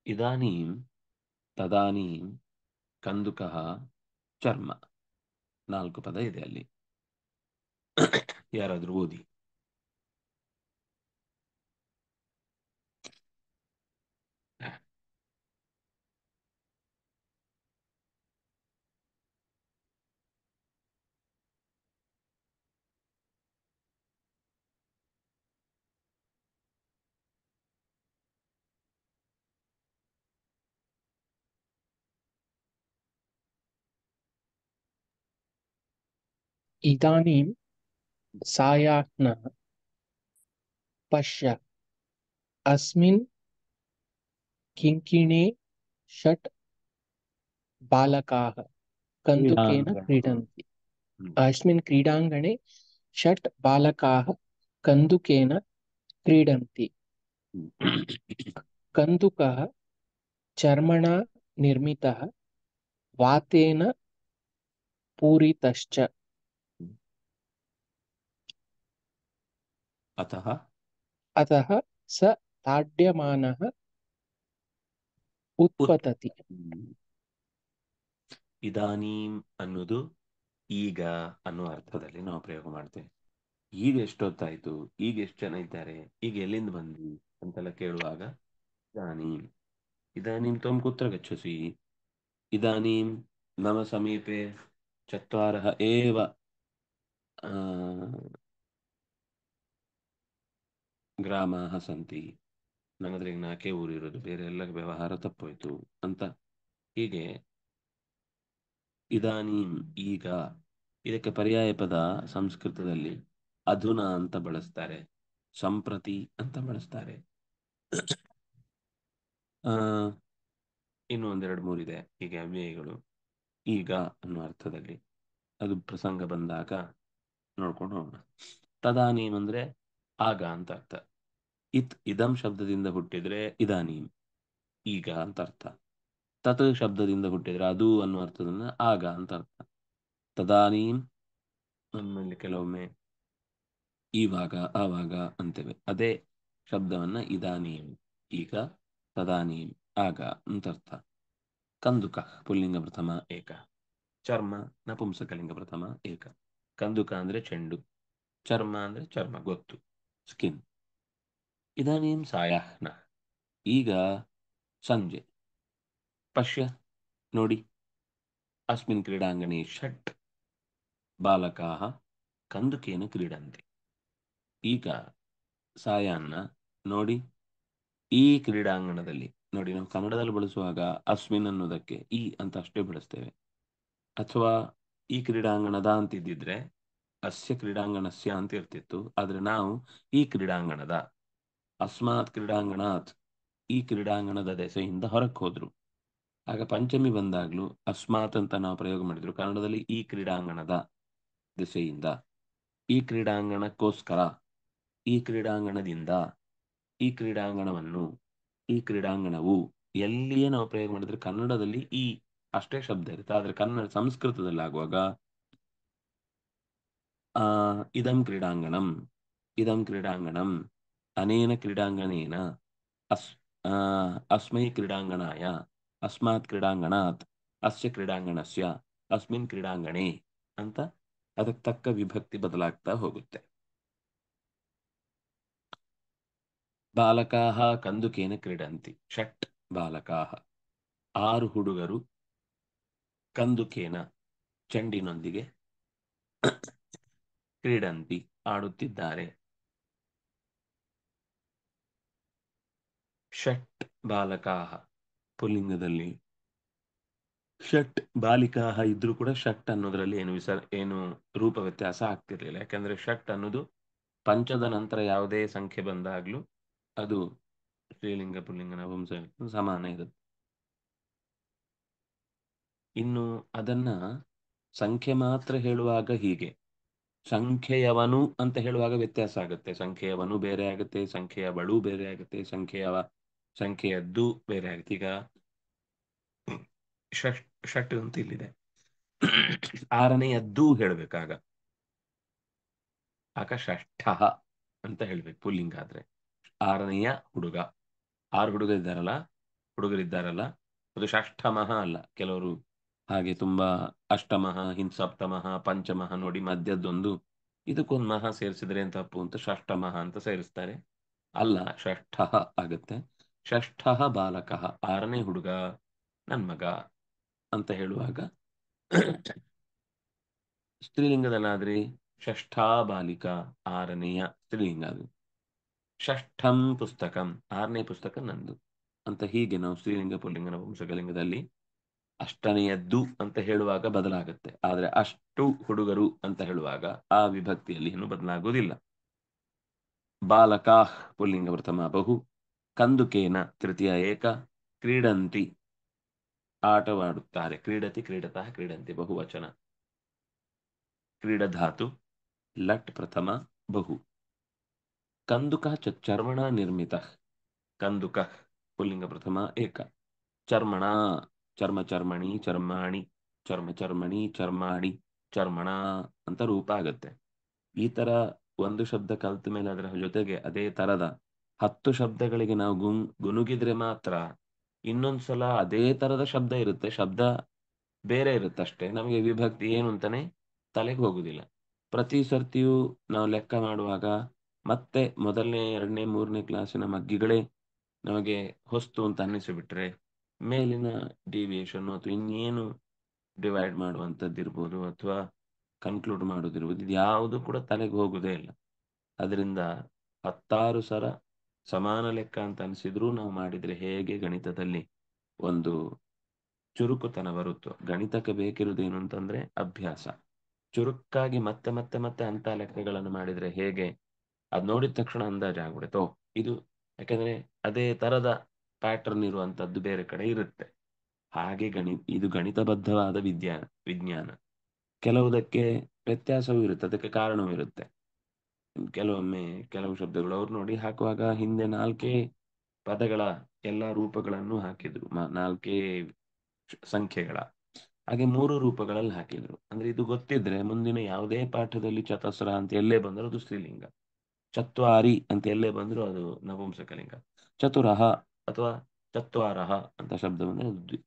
ಇದಾನೀಂ ತದಾನೀಂ ಕಂದುಕಃ ಚರ್ಮ ನಾಲ್ಕು ಪದ ಇದೆ ಅಲ್ಲಿ. ಯಾರಾದ್ರೂ ಓದಿ. इदानीं सायाह्नः पश्य अस्मिन् किङ्किणे षट् बालकाः कन्दुकेन। क्रीडन्ति हम्म। अस्मिन् क्रीडाङ्गणे षट् बालकाः कन्दुकेन क्रीडन्ति कन्दुकः चर्मणा निर्मितः वातेन पूरितश्च अतः अतः स ताड्यमानः उत्पतति ಇದಾನೀಂ ಅನ್ನೋದು ಈಗ ಅನ್ನೋ ಅರ್ಥದಲ್ಲಿ ನಾವು ಪ್ರಯೋಗ ಮಾಡ್ತೇವೆ ಈಗ ಎಷ್ಟೊತ್ತಾಯ್ತು ಈಗ ಎಷ್ಟು ಜನ ಇದ್ದಾರೆ ಈಗ ಎಲ್ಲಿಂದ ಬಂದ್ವಿ ಅಂತೆಲ್ಲ ಕೇಳುವಾಗ ಇದಾನೀಂ ಇದಾನೀಂ ತ್ವಂ ಕುತ್ರ ಗಚ್ಚಸಿ ಇದಾನೀಂ ಮಮ ಸಮೀಪೆ ಚತ್ವಾರः ಏವ ಹಸಂತಿ ಸಂತಿ. ನಾಕೆ ನಾಲ್ಕೇ ಊರಿರೋದು? ಬೇರೆ ಎಲ್ಲ ವ್ಯವಹಾರ ತಪ್ಪೋಯ್ತು ಅಂತ. ಹೀಗೆ ಇದಾನೀಂ ಈಗ ಇದಕ್ಕೆ ಪರ್ಯಾಯ ಪದ ಸಂಸ್ಕೃತದಲ್ಲಿ ಅಧುನಾ ಅಂತ ಬಳಸ್ತಾರೆ. ಸಂಪ್ರತಿ ಅಂತ ಬಳಸ್ತಾರೆ. ಇನ್ನು ಒಂದೆರಡು ಮೂರಿದೆ. ಹೀಗೆ ಅವ್ಯಯಗಳು ಈಗ ಅನ್ನೋ ಅರ್ಥದಲ್ಲಿ. ಅದು ಪ್ರಸಂಗ ಬಂದಾಗ ನೋಡ್ಕೊಂಡು ಹೋಗೋಣ. ತದಾನೀಮ್ ಅಂದ್ರೆ ಆಗ ಅಂತ ಅರ್ಥ. ಇತ್ ಇದಂ ಶಬ್ದದಿಂದ ಹುಟ್ಟಿದ್ರೆ ಇದಾನೀಮ್ ಈಗ ಅಂತ ಅರ್ಥ. ತತ್ ಶಬ್ದದಿಂದ ಹುಟ್ಟಿದ್ರೆ ಅದು ಅನ್ನುವ ಅರ್ಥದಿಂದ ಆಗ ಅಂತ ಅರ್ಥ. ತದಾನೀಂ ನಮ್ಮಲ್ಲಿ ಕೆಲವೊಮ್ಮೆ ಈವಾಗ ಆವಾಗ ಅಂತೇವೆ. ಅದೇ ಶಬ್ದವನ್ನ ಇದಾನೀಂ ಈಗ ತದಾನೀಂ ಆಗ ಅಂತ ಅರ್ಥ. ಕಂದುಕ, ಪುಲ್ಲಿಂಗ ಪ್ರಥಮ, ಏಕ. ಚರ್ಮ, ನಪುಂಸಕಲಿಂಗ ಪ್ರಥಮ, ಏಕ. ಕಂದುಕ ಅಂದ್ರೆ ಚೆಂಡು. ಚರ್ಮ ಅಂದ್ರೆ ಚರ್ಮ, ಗೊತ್ತು. ಸ್ಕಿನ್. ಇದಾನೀಂ ಸಾಯಾಹ್ನ ಈಗ ಸಂಜೆ. ಪಶ್ಯ, ನೋಡಿ. ಅಸ್ಮಿನ್ ಕ್ರೀಡಾಂಗಣೆ ಷಟ್. ಬಾಲಕಾಹ ಕಂದುಕೇನ ಕ್ರೀಡಂತೆ. ಈಗ ಸಾಯಾಹ್ನ, ನೋಡಿ. ಈ ಕ್ರೀಡಾಂಗಣದಲ್ಲಿ, ನೋಡಿ, ನಾವು ಕನ್ನಡದಲ್ಲಿ ಬಳಸುವಾಗ ಅಸ್ಮಿನ್ ಅನ್ನೋದಕ್ಕೆ ಈ ಅಂತ ಅಷ್ಟೇ ಬಳಸ್ತೇವೆ. ಅಥವಾ ಈ ಕ್ರೀಡಾಂಗಣದ ಅಂತಿದ್ದಿದ್ರೆ ಅಸ್ಯ ಕ್ರೀಡಾಂಗಣಸ್ಯ ಅಂತ ಇರ್ತಿತ್ತು, ಆದ್ರೆ ನಾವು ಈ ಕ್ರೀಡಾಂಗಣದ, ಅಸ್ಮಾತ್ ಕ್ರೀಡಾಂಗಣಾತ್ ಈ ಕ್ರೀಡಾಂಗಣದ ದೆಸೆಯಿಂದ ಹೊರಕ್ ಹೋದ್ರು. ಆಗ ಪಂಚಮಿ ಬಂದಾಗ್ಲೂ ಅಸ್ಮಾತ್ ಅಂತ ನಾವು ಪ್ರಯೋಗ ಮಾಡಿದ್ರು. ಕನ್ನಡದಲ್ಲಿ ಈ ಕ್ರೀಡಾಂಗಣದ ದೆಸೆಯಿಂದ, ಈ ಕ್ರೀಡಾಂಗಣಕ್ಕೋಸ್ಕರ, ಈ ಕ್ರೀಡಾಂಗಣದಿಂದ, ಈ ಕ್ರೀಡಾಂಗಣವನ್ನು, ಈ ಕ್ರೀಡಾಂಗಣವು ಎಲ್ಲಿಯೇ ನಾವು ಪ್ರಯೋಗ ಮಾಡಿದ್ರೆ ಕನ್ನಡದಲ್ಲಿ ಈ ಅಷ್ಟೇ ಶಬ್ದ ಇರುತ್ತೆ. ಆದ್ರೆ ಕನ್ನಡ ಸಂಸ್ಕೃತದಲ್ಲಿ ಆಗುವಾಗ ಇದಂ ಕ್ರೀಡಾಂಗಣಂ ಇದಂ ಕ್ರೀಡಾಂಗಣಂ, ಅನೇನ ಕ್ರೀಡಾಂಗಣೇನ, ಅಸ್ ಅಸ್ಮೈ ಕ್ರೀಡಾಂಗಣಾಯ, ಅಸ್ಮಾತ್ ಕ್ರೀಡಾಂಗಣಾತ್, ಅಸ್ಯ ಕ್ರೀಡಾಂಗಣಸ್ಯ, ಅಸ್ಮಿನ್ ಕ್ರೀಡಾಂಗಣೆ ಅಂತ ಅದಕ್ಕೆ ತಕ್ಕ ವಿಭಕ್ತಿ ಬದಲಾಗ್ತಾ ಹೋಗುತ್ತೆ. ಬಾಲಕಾಹ ಕಂದುಕೇನ ಕ್ರೀಡಂತಿ, ಷಟ್ ಬಾಲಕಾಹ. ಆರು ಹುಡುಗರು ಕಂದುಕೇನ ಚೆಂಡಿನೊಂದಿಗೆ ಕ್ರೀಡಂತಿ ಆಡುತ್ತಿದ್ದಾರೆ. ಷಟ್ ಬಾಲಕಾಹ ಪುಲ್ಲಿಂಗದಲ್ಲಿ. ಷಟ್ ಬಾಲಿಕಾಹ ಇದ್ರೂ ಕೂಡ ಷಟ್ ಅನ್ನೋದ್ರಲ್ಲಿ ಏನು ವಿಸ, ಏನು ರೂಪ ವ್ಯತ್ಯಾಸ ಆಗ್ತಿರ್ಲಿಲ್ಲ. ಯಾಕಂದ್ರೆ ಷಟ್ ಅನ್ನೋದು ಪಂಚದ ನಂತರ ಯಾವುದೇ ಸಂಖ್ಯೆ ಬಂದಾಗ್ಲೂ ಅದು ಸ್ತ್ರೀಲಿಂಗ ಪುಲ್ಲಿಂಗ ನಪುಂಸ ಸಮಾನ ಇರುತ್ತೆ. ಇನ್ನು ಅದನ್ನ ಸಂಖ್ಯೆ ಮಾತ್ರ ಹೇಳುವಾಗ ಹೀಗೆ. ಸಂಖ್ಯೆಯವನು ಅಂತ ಹೇಳುವಾಗ ವ್ಯತ್ಯಾಸ ಆಗುತ್ತೆ. ಸಂಖ್ಯೆಯವನು ಬೇರೆ ಆಗುತ್ತೆ, ಸಂಖ್ಯೆಯವಳು ಬೇರೆ ಆಗುತ್ತೆ, ಸಂಖ್ಯೆಯವ, ಸಂಖ್ಯೆಯದ್ದು ಬೇರೆ ಆಗುತ್ತೆ. ಈಗ ಷಟ್ ಅಂತ ಇಲ್ಲಿದೆ. ಆರನೆಯದ್ದು ಹೇಳ್ಬೇಕಾಗ ಆಗ. ಷಷ್ಠ ಅಂತ ಹೇಳ್ಬೇಕು ಪುಲ್ಲಿಂಗ್ ಆದ್ರೆ. ಆರನೆಯ ಹುಡುಗ. ಆರು ಹುಡುಗರಿದ್ದಾರಲ್ಲ? ಹುಡುಗರಿದ್ದಾರಲ್ಲ? ಅದು ಷಷ್ಠಮಃ ಅಲ್ಲ. ಕೆಲವರು ಹಾಗೆ ತುಂಬಾ ಅಷ್ಟಮಃ ಹಿಂಸಪ್ತಮಃ ಪಂಚಮಃ ನೋಡಿ ಮಧ್ಯದ್ದೊಂದು ಇದಕ್ಕೊಂದು ಮಹ ಸೇರಿಸಿದ್ರೆ ಏನ್ ತಪ್ಪು ಅಂತ ಷಷ್ಠಮಃ ಅಂತ ಸೇರಿಸ್ತಾರೆ. ಅಲ್ಲ, ಷಷ್ಠ ಆಗುತ್ತೆ. ಷಷ್ಠ ಬಾಲಕ, ಆರನೇ ಹುಡುಗ ನನ್ ಮಗ ಅಂತ ಹೇಳುವಾಗ ಸ್ತ್ರೀಲಿಂಗದಲ್ಲಾದ್ರೆ ಷಷ್ಠಾ ಬಾಲಿಕಾ, ಆರನೆಯ ಸ್ತ್ರೀಲಿಂಗ ಅದು. ಷಷ್ಠಂ ಪುಸ್ತಕಂ, ಆರನೇ ಪುಸ್ತಕ ನಂದು ಅಂತ ಹೀಗೆ ನಾವು ಸ್ತ್ರೀಲಿಂಗ, ಪುಲ್ಲಿಂಗ, ನಪುಂಸಕಲಿಂಗದಲ್ಲಿ ಅಷ್ಟನೆಯದ್ದು ಅಂತ ಹೇಳುವಾಗ ಬದಲಾಗುತ್ತೆ. ಆದರೆ ಅಷ್ಟು ಹುಡುಗರು ಅಂತ ಹೇಳುವಾಗ ಆ ವಿಭಕ್ತಿಯಲ್ಲಿ ಏನು ಬದಲಾಗುವುದಿಲ್ಲ. ಬಾಲಕಾ ಪುಲ್ಲಿಂಗ ಪ್ರಥಮ ಬಹು ಕಂದುಕೇನ ತೃತೀಯ ಏಕ, ಕ್ರೀಡಂತಿ ಆಟವಾಡುತ್ತಾರೆ. ಕ್ರೀಡತಿ ಕ್ರೀಡತಃ ಕ್ರೀಡಂತಿ ಬಹುವಚನ. ಕ್ರೀಡಧಾತು, ಲಟ್ ಪ್ರಥಮ ಬಹು. ಕಂದುಕ ಚ ಚರ್ಮಣ ನಿರ್ಮಿತ, ಕಂದುಕ ಪುಲ್ಲಿಂಗ ಪ್ರಥಮ ಏಕ. ಚರ್ಮಣ ಚರ್ಮ ಚರ್ಮಣಿ ಚರ್ಮಾಣಿ ಚರ್ಮ ಚರ್ಮಣಿ ಚರ್ಮಾಣಿ ಚರ್ಮಣ ಅಂತ ರೂಪ ಆಗತ್ತೆ. ಈ ತರ ಒಂದು ಶಬ್ದ ಕಲ್ತ ಮೇಲೆ ಅದರ ಜೊತೆಗೆ ಅದೇ ತರದ ಹತ್ತು ಶಬ್ದಗಳಿಗೆ ನಾವು ಗುಂ ಗುನುಗಿದ್ರೆ ಮಾತ್ರ ಇನ್ನೊಂದ್ಸಲ ಅದೇ ತರದ ಶಬ್ದ ಇರುತ್ತೆ. ಶಬ್ದ ಬೇರೆ ಇರುತ್ತೆ ಅಷ್ಟೇ. ನಮಗೆ ವಿಭಕ್ತಿ ಏನು ಅಂತಾನೆ ತಲೆಗೆ ಹೋಗುದಿಲ್ಲ. ಪ್ರತಿ ಸರ್ತಿಯೂ ನಾವು ಲೆಕ್ಕ ಮಾಡುವಾಗ ಮತ್ತೆ ಮೊದಲನೇ, ಎರಡನೇ, ಮೂರನೇ ಕ್ಲಾಸಿನ ಮಗ್ಗಿಗಳೇ ನಮಗೆ ಹೊಸ್ತು ಅಂತ ಅನ್ನಿಸಿಬಿಟ್ರೆ ಮೇಲಿನ ಡಿವಿಯೇಷನ್ ಅಥವಾ ಇನ್ನೇನು ಡಿವೈಡ್ ಮಾಡುವಂಥದ್ದು ಇರ್ಬೋದು ಅಥವಾ ಕನ್ಕ್ಲೂಡ್ ಮಾಡೋದಿರ್ಬೋದು ಇದು ಯಾವುದು ಕೂಡ ತಲೆಗೆ ಹೋಗುದೇ ಇಲ್ಲ. ಅದರಿಂದ ಹತ್ತಾರು ಸರ ಸಮಾನ ಲೆಕ್ಕ ಅಂತ ಅನಿಸಿದ್ರೂ ನಾವು ಮಾಡಿದ್ರೆ ಹೇಗೆ ಗಣಿತದಲ್ಲಿ ಒಂದು ಚುರುಕುತನ ಬರುತ್ತೋ, ಗಣಿತಕ್ಕೆ ಬೇಕಿರುವುದೇನು ಅಂತಂದ್ರೆ ಅಭ್ಯಾಸ. ಚುರುಕಾಗಿ ಮತ್ತೆ ಮತ್ತೆ ಮತ್ತೆ ಅಂತ ಲೆಕ್ಕಗಳನ್ನು ಮಾಡಿದ್ರೆ ಹೇಗೆ? ಅದು ನೋಡಿದ ತಕ್ಷಣ ಅಂದಾಜು ಆಗ್ಬಿಡುತ್ತೋ ಇದು ಯಾಕಂದ್ರೆ ಅದೇ ತರದ ಪ್ಯಾಟರ್ನ್ ಇರುವಂತದ್ದು ಬೇರೆ ಕಡೆ ಇರುತ್ತೆ. ಹಾಗೆ ಗಣಿ, ಇದು ಗಣಿತಬದ್ಧವಾದ ವಿದ್ಯಾ, ವಿಜ್ಞಾನ. ಕೆಲವುದಕ್ಕೆ ವ್ಯತ್ಯಾಸವೂ ಇರುತ್ತೆ, ಅದಕ್ಕೆ ಕಾರಣವೂ ಇರುತ್ತೆ. ಕೆಲವೊಮ್ಮೆ ಕೆಲವು ಶಬ್ದಗಳು ಅವ್ರು ನೋಡಿ ಹಾಕುವಾಗ ಹಿಂದೆ ನಾಲ್ಕೇ ಪದಗಳ ಎಲ್ಲಾ ರೂಪಗಳನ್ನು ಹಾಕಿದ್ರು ನಾಲ್ಕೇ ಸಂಖ್ಯೆಗಳ. ಹಾಗೆ ಮೂರು ರೂಪಗಳಲ್ಲಿ ಹಾಕಿದ್ರು. ಅಂದ್ರೆ ಇದು ಗೊತ್ತಿದ್ರೆ ಮುಂದಿನ ಯಾವುದೇ ಪಾಠದಲ್ಲಿ ಚತಸ್ರ ಅಂತ ಎಲ್ಲೇ ಬಂದರೂ ಅದು ಸ್ತ್ರೀಲಿಂಗ. ಚತ್ವಾರಿ ಅಂತ ಎಲ್ಲೇ ಬಂದ್ರು ಅದು ನಪುಂಸಕಲಿಂಗ. ಚತುರಹ ಅಥವಾ ಚತ್ವಾರಹ ಅಂತ ಶಬ್ದ ಬಂದ್ರೆ ಅದು ದ್ವಿ-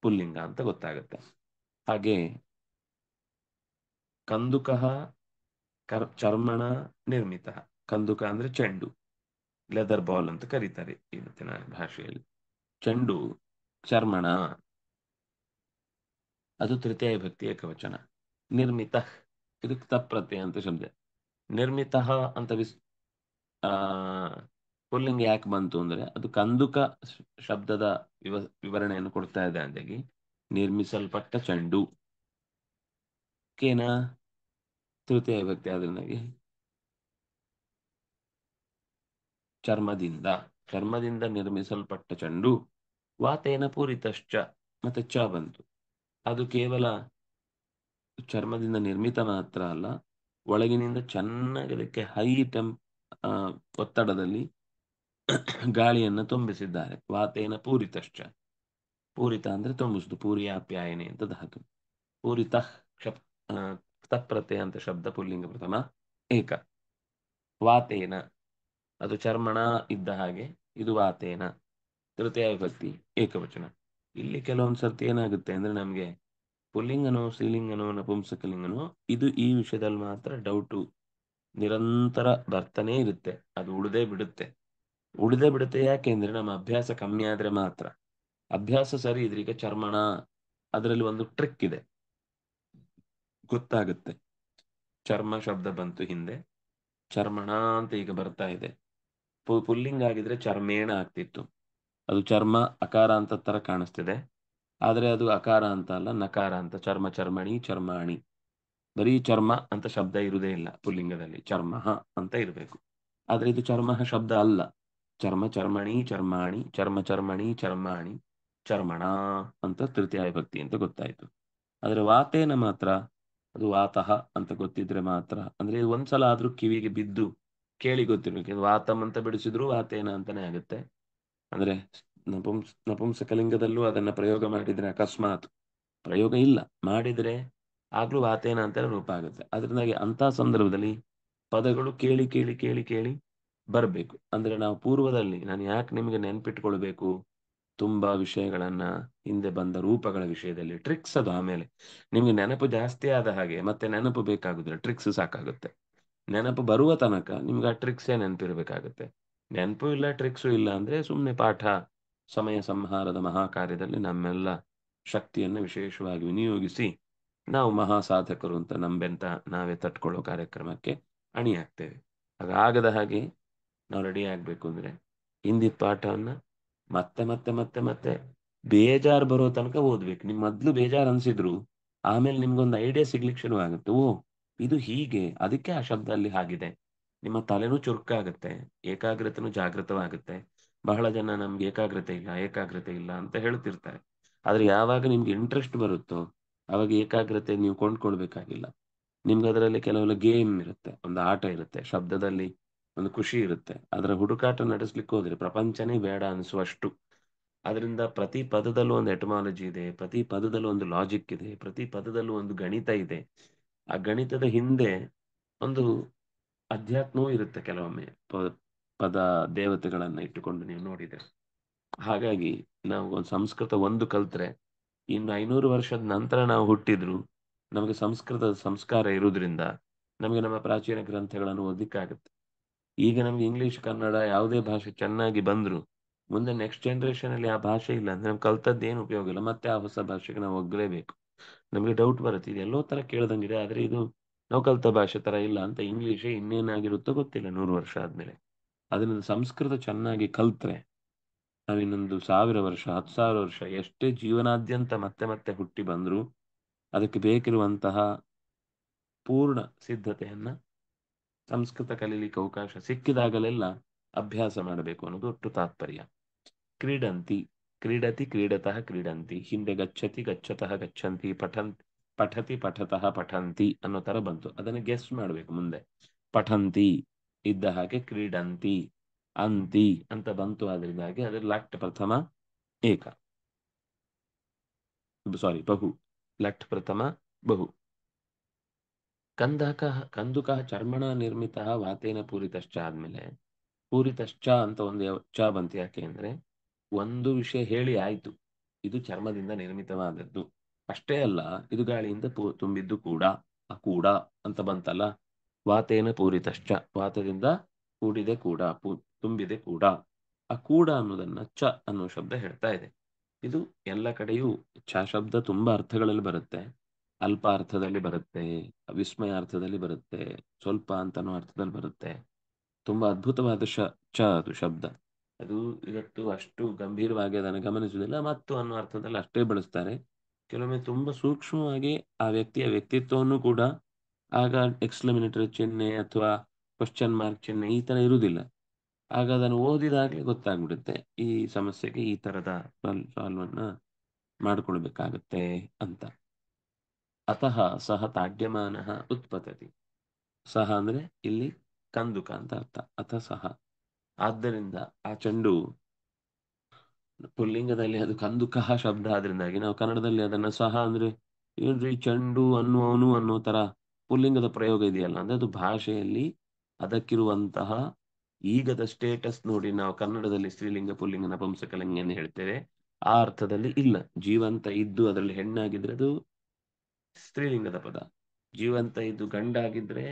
ಪುಲ್ಲಿಂಗ ಅಂತ ಗೊತ್ತಾಗುತ್ತೆ. ಹಾಗೆ ಕಂದುಕ ಚರ್ಮಣ ನಿರ್ಮಿತ. ಕಂದುಕ ಅಂದ್ರೆ ಚೆಂಡು. ಲೆದರ್ ಬಾಲ್ ಅಂತ ಕರೀತಾರೆ ಇವತ್ತಿನ ಭಾಷೆಯಲ್ಲಿ. ಚೆಂಡು, ಚರ್ಮಣ. ಅದು ತೃತೀಯ ವಿಭಕ್ತಿ ಏಕವಚನ ನಿರ್ಮಿತ. ಇದಕ್ಕೆ ತಪ್ರತ್ಯಯ ಅಂತ ಶಬ್ದ. ನಿರ್ಮಿತ ಅಂತ ವಿಸ್ ಆ ಪುಲ್ಲಿಂಗ ಯಾಕೆ ಬಂತು ಅಂದ್ರೆ ಅದು ಕಂದುಕ ಶಬ್ದದ ವಿವ, ವಿವರಣೆಯನ್ನು ಕೊಡ್ತಾ ಇದೆ ಅಂದಾಗಿ ನಿರ್ಮಿಸಲ್ಪಟ್ಟ ಚೆಂಡು. ಕೇನ ತೃತೀಯ ವ್ಯಕ್ತಿ ಅದರಿಂದಾಗಿ ಚರ್ಮದಿಂದ. ಚರ್ಮದಿಂದ ನಿರ್ಮಿಸಲ್ಪಟ್ಟ ಚೆಂಡು. ವಾತೇನ ಪೂರಿತಶ್ಚ. ಮತ್ತೆ ಚ ಬಂತು. ಅದು ಕೇವಲ ಚರ್ಮದಿಂದ ನಿರ್ಮಿತ ಮಾತ್ರ ಅಲ್ಲ, ಒಳಗಿನಿಂದ ಚೆನ್ನಾಗಿ ಅದಕ್ಕೆ ಹೈ ಟೆಂಪ್ ಒತ್ತಡದಲ್ಲಿ ಗಾಳಿಯನ್ನು ತುಂಬಿಸಿದ್ದಾರೆ. ವಾತೇನ ಪೂರಿತಶ್ಚ. ಪೂರಿತ ಅಂದ್ರೆ ತುಂಬಿಸುದು. ಪೂರಿಯಾಪ್ಯಾಯನೆ ಅಂತ ಧಾತು ಪೂರಿತ ಶಬ್ ತತ್ಪ್ರತ್ಯಯ ಅಂತ ಶಬ್ದ ಪುಲ್ಲಿಂಗ ಪ್ರಥಮ ಏಕ. ವಾತೇನ. ಅದು ಚರ್ಮಣ ಇದ್ದ ಹಾಗೆ ಇದು ವಾತೇನ. ತೃತೀಯ ವಿಭಕ್ತಿ ಏಕವಚನ. ಇಲ್ಲಿ ಕೆಲವೊಂದು ಸರ್ತಿ ಏನಾಗುತ್ತೆ ಅಂದ್ರೆ ನಮಗೆ ಪುಲ್ಲಿಂಗನೋ, ಸ್ತ್ರೀಲಿಂಗನೋ, ನಪುಂಸಕಲಿಂಗನೋ ಇದು ಈ ವಿಷಯದಲ್ಲಿ ಮಾತ್ರ ಡೌಟು ನಿರಂತರ ಬರ್ತಾನೆ ಇರುತ್ತೆ. ಅದು ಉಳದೇ ಬಿಡುತ್ತೆ. ಉಳಿದೇ ಬಿಡುತ್ತೆ ಯಾಕೆಂದ್ರೆ ನಮ್ಮ ಅಭ್ಯಾಸ ಕಮ್ಮಿ ಆದ್ರೆ ಮಾತ್ರ. ಅಭ್ಯಾಸ ಸರಿ ಇದ್ರೆ ಈಗ ಚರ್ಮಣ ಅದರಲ್ಲಿ ಒಂದು ಟ್ರಿಕ್ ಇದೆ. ಗೊತ್ತಾಗುತ್ತೆ. ಚರ್ಮ ಶಬ್ದ ಬಂತು ಹಿಂದೆ. ಚರ್ಮಣ ಅಂತ ಈಗ ಬರ್ತಾ ಇದೆ. ಪುಲ್ಲಿಂಗ್ ಆಗಿದ್ರೆ ಚರ್ಮೇಣ ಆಗ್ತಿತ್ತು. ಅದು ಚರ್ಮ ಅಕಾರ ಅಂತ ತರ ಕಾಣಿಸ್ತಿದೆ. ಆದ್ರೆ ಅದು ಅಕಾರ ಅಂತ ಅಲ್ಲ, ನಕಾರ ಅಂತ. ಚರ್ಮ ಚರ್ಮಣಿ, ಚರ್ಮಾಣಿ. ಬರೀ ಚರ್ಮ ಅಂತ ಶಬ್ದ ಇರುವುದೇ ಇಲ್ಲ ಪುಲ್ಲಿಂಗದಲ್ಲಿ. ಚರ್ಮ ಅಂತ ಇರಬೇಕು. ಆದ್ರೆ ಇದು ಚರ್ಮ ಶಬ್ದ ಅಲ್ಲ. ಚರ್ಮ ಚರ್ಮಣಿ ಚರ್ಮಾಣಿ, ಚರ್ಮ ಚರ್ಮಣಿ ಚರ್ಮಾಣಿ, ಚರ್ಮಣ ಅಂತ ತೃತೀಯ ವಿಭಕ್ತಿ ಅಂತ ಗೊತ್ತಾಯ್ತು. ಆದ್ರೆ ವಾತೇನ ಮಾತ್ರ, ಅದು ವಾತಃ ಅಂತ ಗೊತ್ತಿದ್ರೆ ಮಾತ್ರ, ಅಂದ್ರೆ ಇದು ಒಂದ್ಸಲ ಆದ್ರೂ ಕಿವಿಗೆ ಬಿದ್ದು ಕೇಳಿ ಗೊತ್ತಿರ್ಬೇಕು. ವಾತಂ ಅಂತ ಬಿಡಿಸಿದ್ರು ವಾತೇನ ಅಂತಾನೆ ಆಗುತ್ತೆ. ಅಂದ್ರೆ ನಪುಂಸ್ ನಪುಂಸಕಲಿಂಗದಲ್ಲೂ ಅದನ್ನ ಪ್ರಯೋಗ ಮಾಡಿದ್ರೆ ಅಕಸ್ಮಾತ್. ಪ್ರಯೋಗ ಇಲ್ಲ, ಮಾಡಿದ್ರೆ ಆಗ್ಲೂ ವಾತೇನ ಅಂತ ರೂಪ ಆಗುತ್ತೆ. ಅದರಿಂದಾಗಿ ಅಂತ ಸಂದರ್ಭದಲ್ಲಿ ಪದಗಳು ಕೇಳಿ ಕೇಳಿ ಕೇಳಿ ಕೇಳಿ ಬರಬೇಕು. ಅಂದ್ರೆ ನಾವು ಪೂರ್ವದಲ್ಲಿ ನಾನು ಯಾಕೆ ನಿಮಗೆ ನೆನ್ಪಿಟ್ಕೊಳ್ಬೇಕು? ತುಂಬಾ ವಿಷಯಗಳನ್ನ ಹಿಂದೆ ಬಂದ ರೂಪಗಳ ವಿಷಯದಲ್ಲಿ ಟ್ರಿಕ್ಸ್ ಅದು ಆಮೇಲೆ. ನಿಮ್ಗೆ ನೆನಪು ಜಾಸ್ತಿ ಆದ ಹಾಗೆ ಮತ್ತೆ ನೆನಪು ಬೇಕಾಗುದಿಲ್ಲ ಟ್ರಿಕ್ಸ್ ಸಾಕಾಗುತ್ತೆ. ನೆನಪು ಬರುವ ತನಕ ನಿಮ್ಗೆ ಆ ಟ್ರಿಕ್ಸೇ ನೆನಪಿರಬೇಕಾಗುತ್ತೆ. ನೆನಪು ಇಲ್ಲ ಟ್ರಿಕ್ಸು ಇಲ್ಲ ಅಂದ್ರೆ ಸುಮ್ಮನೆ ಪಾಠ, ಸಮಯ ಸಂಹಾರದ ಮಹಾಕಾರ್ಯದಲ್ಲಿ ನಮ್ಮೆಲ್ಲ ಶಕ್ತಿಯನ್ನು ವಿಶೇಷವಾಗಿ ವಿನಿಯೋಗಿಸಿ ನಾವು ಮಹಾ ಸಾಧಕರು ಅಂತ ನಂಬೆಂತ ನಾವೇ ತಟ್ಕೊಳ್ಳೋ ಕಾರ್ಯಕ್ರಮಕ್ಕೆ ಅಣಿಯಾಗ್ತೇವೆ. ಹಾಗಾಗದ ಹಾಗೆ ನಾವು ರೆಡಿ ಆಗ್ಬೇಕು ಅಂದ್ರೆ ಹಿಂದಿ ಪಾಠವನ್ನ ಮತ್ತೆ ಮತ್ತೆ ಮತ್ತೆ ಮತ್ತೆ ಬೇಜಾರ್ ಬರೋ ತನಕ ಓದ್ಬೇಕು. ನಿಮ್ ಮೊದ್ಲು ಬೇಜಾರ್ ಅನ್ಸಿದ್ರು, ಆಮೇಲೆ ನಿಮ್ಗೊಂದು ಐಡಿಯಾ ಸಿಗ್ಲಿಕ್ಕೆ ಶುರು ಆಗುತ್ತೆ. ಓ, ಇದು ಹೀಗೆ, ಅದಕ್ಕೆ ಆ ಶಬ್ದ ಅಲ್ಲಿ ಹಾಗಿದೆ. ನಿಮ್ಮ ತಲೆನೂ ಚುರುಕಾಗುತ್ತೆ, ಏಕಾಗ್ರತೆನೂ ಜಾಗೃತವಾಗುತ್ತೆ. ಬಹಳ ಜನ ನಮ್ಗೆ ಏಕಾಗ್ರತೆ ಇಲ್ಲ ಏಕಾಗ್ರತೆ ಇಲ್ಲ ಅಂತ ಹೇಳ್ತಿರ್ತಾರೆ. ಆದ್ರೆ ಯಾವಾಗ ನಿಮ್ಗೆ ಇಂಟ್ರೆಸ್ಟ್ ಬರುತ್ತೋ, ಅವಾಗ ಏಕಾಗ್ರತೆ ನೀವು ಕೊಂಡ್ಕೊಳ್ಬೇಕಾಗಿಲ್ಲ. ನಿಮ್ಗೆ ಅದರಲ್ಲಿ ಕೆಲವೆಲ್ಲ ಗೇಮ್ ಇರುತ್ತೆ, ಒಂದು ಆಟ ಇರುತ್ತೆ. ಶಬ್ದದಲ್ಲಿ ಒಂದು ಖುಷಿ ಇರುತ್ತೆ. ಅದರ ಹುಡುಕಾಟ ನಡೆಸ್ಲಿಕ್ಕೆ ಹೋದ್ರೆ ಪ್ರಪಂಚನೇ ಬೇಡ ಅನಿಸುವಷ್ಟು. ಅದರಿಂದ ಪ್ರತಿ ಪದದಲ್ಲೂ ಒಂದು ಎಟಮಾಲಜಿ ಇದೆ, ಪ್ರತಿ ಪದದಲ್ಲೂ ಒಂದು ಲಾಜಿಕ್ ಇದೆ, ಪ್ರತಿ ಪದದಲ್ಲೂ ಒಂದು ಗಣಿತ ಇದೆ. ಆ ಗಣಿತದ ಹಿಂದೆ ಒಂದು ಅಧ್ಯಾತ್ಮವೂ ಇರುತ್ತೆ ಕೆಲವೊಮ್ಮೆ ಪದ ದೇವತೆಗಳನ್ನ ಇಟ್ಟುಕೊಂಡು ನೀವು ನೋಡಿದ್ರೆ. ಹಾಗಾಗಿ ನಾವು ಒಂದು ಸಂಸ್ಕೃತ ಒಂದು ಕಲ್ತ್ರೆ ಇನ್ನು ಐನೂರು ವರ್ಷದ ನಂತರ ನಾವು ಹುಟ್ಟಿದ್ರು, ನಮಗೆ ಸಂಸ್ಕೃತದ ಸಂಸ್ಕಾರ ಇರುವುದರಿಂದ ನಮಗೆ ನಮ್ಮ ಪ್ರಾಚೀನ ಗ್ರಂಥಗಳನ್ನು ಓದಲಿಕ್ಕಾಗುತ್ತೆ. ಈಗ ನಮ್ಗೆ ಇಂಗ್ಲಿಷ್ ಕನ್ನಡ ಯಾವುದೇ ಭಾಷೆ ಚೆನ್ನಾಗಿ ಬಂದ್ರು, ಮುಂದೆ ನೆಕ್ಸ್ಟ್ ಜನರೇಷನ್ ಅಲ್ಲಿ ಆ ಭಾಷೆ ಇಲ್ಲ ಅಂದ್ರೆ ನಮ್ಗೆ ಕಲ್ತದ್ದು ಏನು ಉಪಯೋಗ ಇಲ್ಲ. ಮತ್ತೆ ಆ ಹೊಸ ಭಾಷೆಗೆ ನಾವು ಒಗ್ಗಲೇಬೇಕು. ನಮಗೆ ಡೌಟ್ ಬರುತ್ತೆ. ಇದು ಎಲ್ಲೋ ತರ ಕೇಳ್ದಂಗಿದೆ, ಆದ್ರೆ ಇದು ನಾವು ಕಲ್ತ ಭಾಷೆ ತರ ಇಲ್ಲ ಅಂತ ಇಂಗ್ಲಿಷೇ ಇನ್ನೇನಾಗಿರುತ್ತೋ ಗೊತ್ತಿಲ್ಲ ನೂರು ವರ್ಷ ಆದ್ಮೇಲೆ. ಅದನ್ನ ಸಂಸ್ಕೃತ ಚೆನ್ನಾಗಿ ಕಲ್ತ್ರೆ ನಾವಿನ್ನೊಂದು ಸಾವಿರ ವರ್ಷ, ಹತ್ತು ಸಾವಿರ ವರ್ಷ ಎಷ್ಟೇ ಜೀವನಾದ್ಯಂತ ಮತ್ತೆ ಮತ್ತೆ ಹುಟ್ಟಿ ಬಂದ್ರು, ಅದಕ್ಕೆ ಬೇಕಿರುವಂತಹ ಪೂರ್ಣ ಸಿದ್ಧತೆಯನ್ನ ಸಂಸ್ಕೃತ ಕಲೀಲಿಕ್ಕೆ ಅವಕಾಶ ಸಿಕ್ಕಿದಾಗಲೆಲ್ಲ ಅಭ್ಯಾಸ ಮಾಡಬೇಕು ಅನ್ನೋದು ಒಟ್ಟು ತಾತ್ಪರ್ಯ. ಕ್ರೀಡಂತಿ, ಕ್ರೀಡತಿ ಕ್ರೀಡತಃ ಕ್ರೀಡಂತಿ, ಹಿಂದೆ ಗಚ್ಚತಿ ಗಚ್ಚತಃ ಗಚ್ಚಂತಿ, ಪಠನ್, ಪಠತಿ ಪಠತಃ ಪಠಂತಿ ಅನ್ನೋ ತರ ಬಂತು. ಅದನ್ನ ಗೆಸ್ ಮಾಡ್ಬೇಕು ಮುಂದೆ. ಪಠಂತಿ ಇದ್ದ ಹಾಗೆ ಕ್ರೀಡಂತಿ, ಅಂತಿ ಅಂತ ಬಂತು ಆದ್ರಿಂದಾಗಿ ಅದ್ರ ಲಟ್ ಪ್ರಥಮ ಏಕ. ಸಾರಿ ಬಹು. ಲಟ್ ಪ್ರಥಮ ಬಹು. ಕಂದಕ, ಕಂದುಕ ಚರ್ಮಣ ನಿರ್ಮಿತ ವಾತೇನ ಪೂರಿತಶ್ಚ ಆದ್ಮೇಲೆ, ಪೂರಿತಶ್ಚ ಅಂತ ಒಂದು ಚ ಬಂತು ಯಾಕೆ ಅಂದ್ರೆ, ಒಂದು ವಿಷಯ ಹೇಳಿ ಆಯ್ತು. ಇದು ಚರ್ಮದಿಂದ ನಿರ್ಮಿತವಾದದ್ದು. ಅಷ್ಟೇ ಅಲ್ಲ, ಇದು ಗಾಳಿಯಿಂದ ತುಂಬಿದ್ದು ಕೂಡ, ಆ ಕೂಡ ಅಂತ ಬಂತಲ್ಲ, ವಾತೇನ ಪೂರಿತಶ್ಚ. ವಾತದಿಂದ ಕೂಡಿದೆ ಕೂಡ ತುಂಬಿದೆ ಕೂಡ. ಆ ಕೂಡ ಅನ್ನೋದನ್ನ ಚ ಅನ್ನೋ ಶಬ್ದ ಹೇಳ್ತಾ ಇದೆ. ಇದು ಎಲ್ಲ ಕಡೆಯೂ ಚ ಶಬ್ದ ತುಂಬಾ ಅರ್ಥಗಳಲ್ಲಿ ಬರುತ್ತೆ. ಅಲ್ಪ ಅರ್ಥದಲ್ಲಿ ಬರುತ್ತೆ, ವಿಸ್ಮಯ ಅರ್ಥದಲ್ಲಿ ಬರುತ್ತೆ, ಸ್ವಲ್ಪ ಅಂತನೋ ಅರ್ಥದಲ್ಲಿ ಬರುತ್ತೆ. ತುಂಬಾ ಅದ್ಭುತವಾದ ಶ, ಚ ಅದು ಶಬ್ದ. ಅದು ಇವತ್ತು ಅಷ್ಟು ಗಂಭೀರವಾಗಿ ಅದನ್ನು ಗಮನಿಸುವುದಿಲ್ಲ, ಮತ್ತು ಅನ್ನೋ ಅರ್ಥದಲ್ಲಿ ಅಷ್ಟೇ ಬಳಸ್ತಾರೆ. ಕೆಲವೊಮ್ಮೆ ತುಂಬಾ ಸೂಕ್ಷ್ಮವಾಗಿ ಆ ವ್ಯಕ್ತಿಯ ವ್ಯಕ್ತಿತ್ವವನ್ನು ಕೂಡ ಆಗ ಎಕ್ಸ್ಲಮಿನೇಟರ್ ಚಿಹ್ನೆ ಅಥವಾ ಕ್ವಶನ್ ಮಾರ್ಕ್ ಚಿಹ್ನೆ ಈ ತರ ಇರುವುದಿಲ್ಲ. ಆಗ ಅದನ್ನು ಓದಿದಾಗಲೇ ಗೊತ್ತಾಗ್ಬಿಡುತ್ತೆ, ಈ ಸಮಸ್ಯೆಗೆ ಈ ತರದ ಸಾಲ್ವ್ ಅನ್ನ ಮಾಡ್ಕೊಳ್ಬೇಕಾಗತ್ತೆ ಅಂತ. ಅತಃ ಸಹ ತಾಡ್ಯಮಾನ ಉತ್ಪತತಿ. ಸಹ ಅಂದ್ರೆ ಇಲ್ಲಿ ಕಂದುಕ ಅಂತ ಅರ್ಥ. ಅಥ ಸಹ. ಆದ್ದರಿಂದ ಆ ಚೆಂಡು ಪುಲ್ಲಿಂಗದಲ್ಲಿ ಅದು ಕಂದುಕ ಶಬ್ದ ಆದ್ರಿಂದಾಗಿ ನಾವು ಕನ್ನಡದಲ್ಲಿ ಅದನ್ನ ಸಹ ಅಂದ್ರೆ ಏನ್ರಿ ಚೆಂಡು ಅನ್ನುವನು ಅನ್ನೋ ತರ ಪುಲ್ಲಿಂಗದ ಪ್ರಯೋಗ ಇದೆಯಲ್ಲ ಅಂದ್ರೆ ಅದು ಭಾಷೆಯಲ್ಲಿ ಅದಕ್ಕಿರುವಂತಹ ಈಗದ ಸ್ಟೇಟಸ್ ನೋಡಿ ನಾವು ಕನ್ನಡದಲ್ಲಿ ಸ್ತ್ರೀಲಿಂಗ ಪುಲ್ಲಿಂಗ ನಪುಂಸಕಲಿಂಗ ಹೇಳ್ತೇವೆ. ಆ ಅರ್ಥದಲ್ಲಿ ಇಲ್ಲ. ಜೀವಂತ ಇದ್ದು ಅದರಲ್ಲಿ ಹೆಣ್ಣಾಗಿದ್ರೆ ಅದು ಸ್ತ್ರೀಲಿಂಗದ ಪದ. ಜೀವಂತ ಇದ್ದು ಗಂಡಾಗಿದ್ರೆ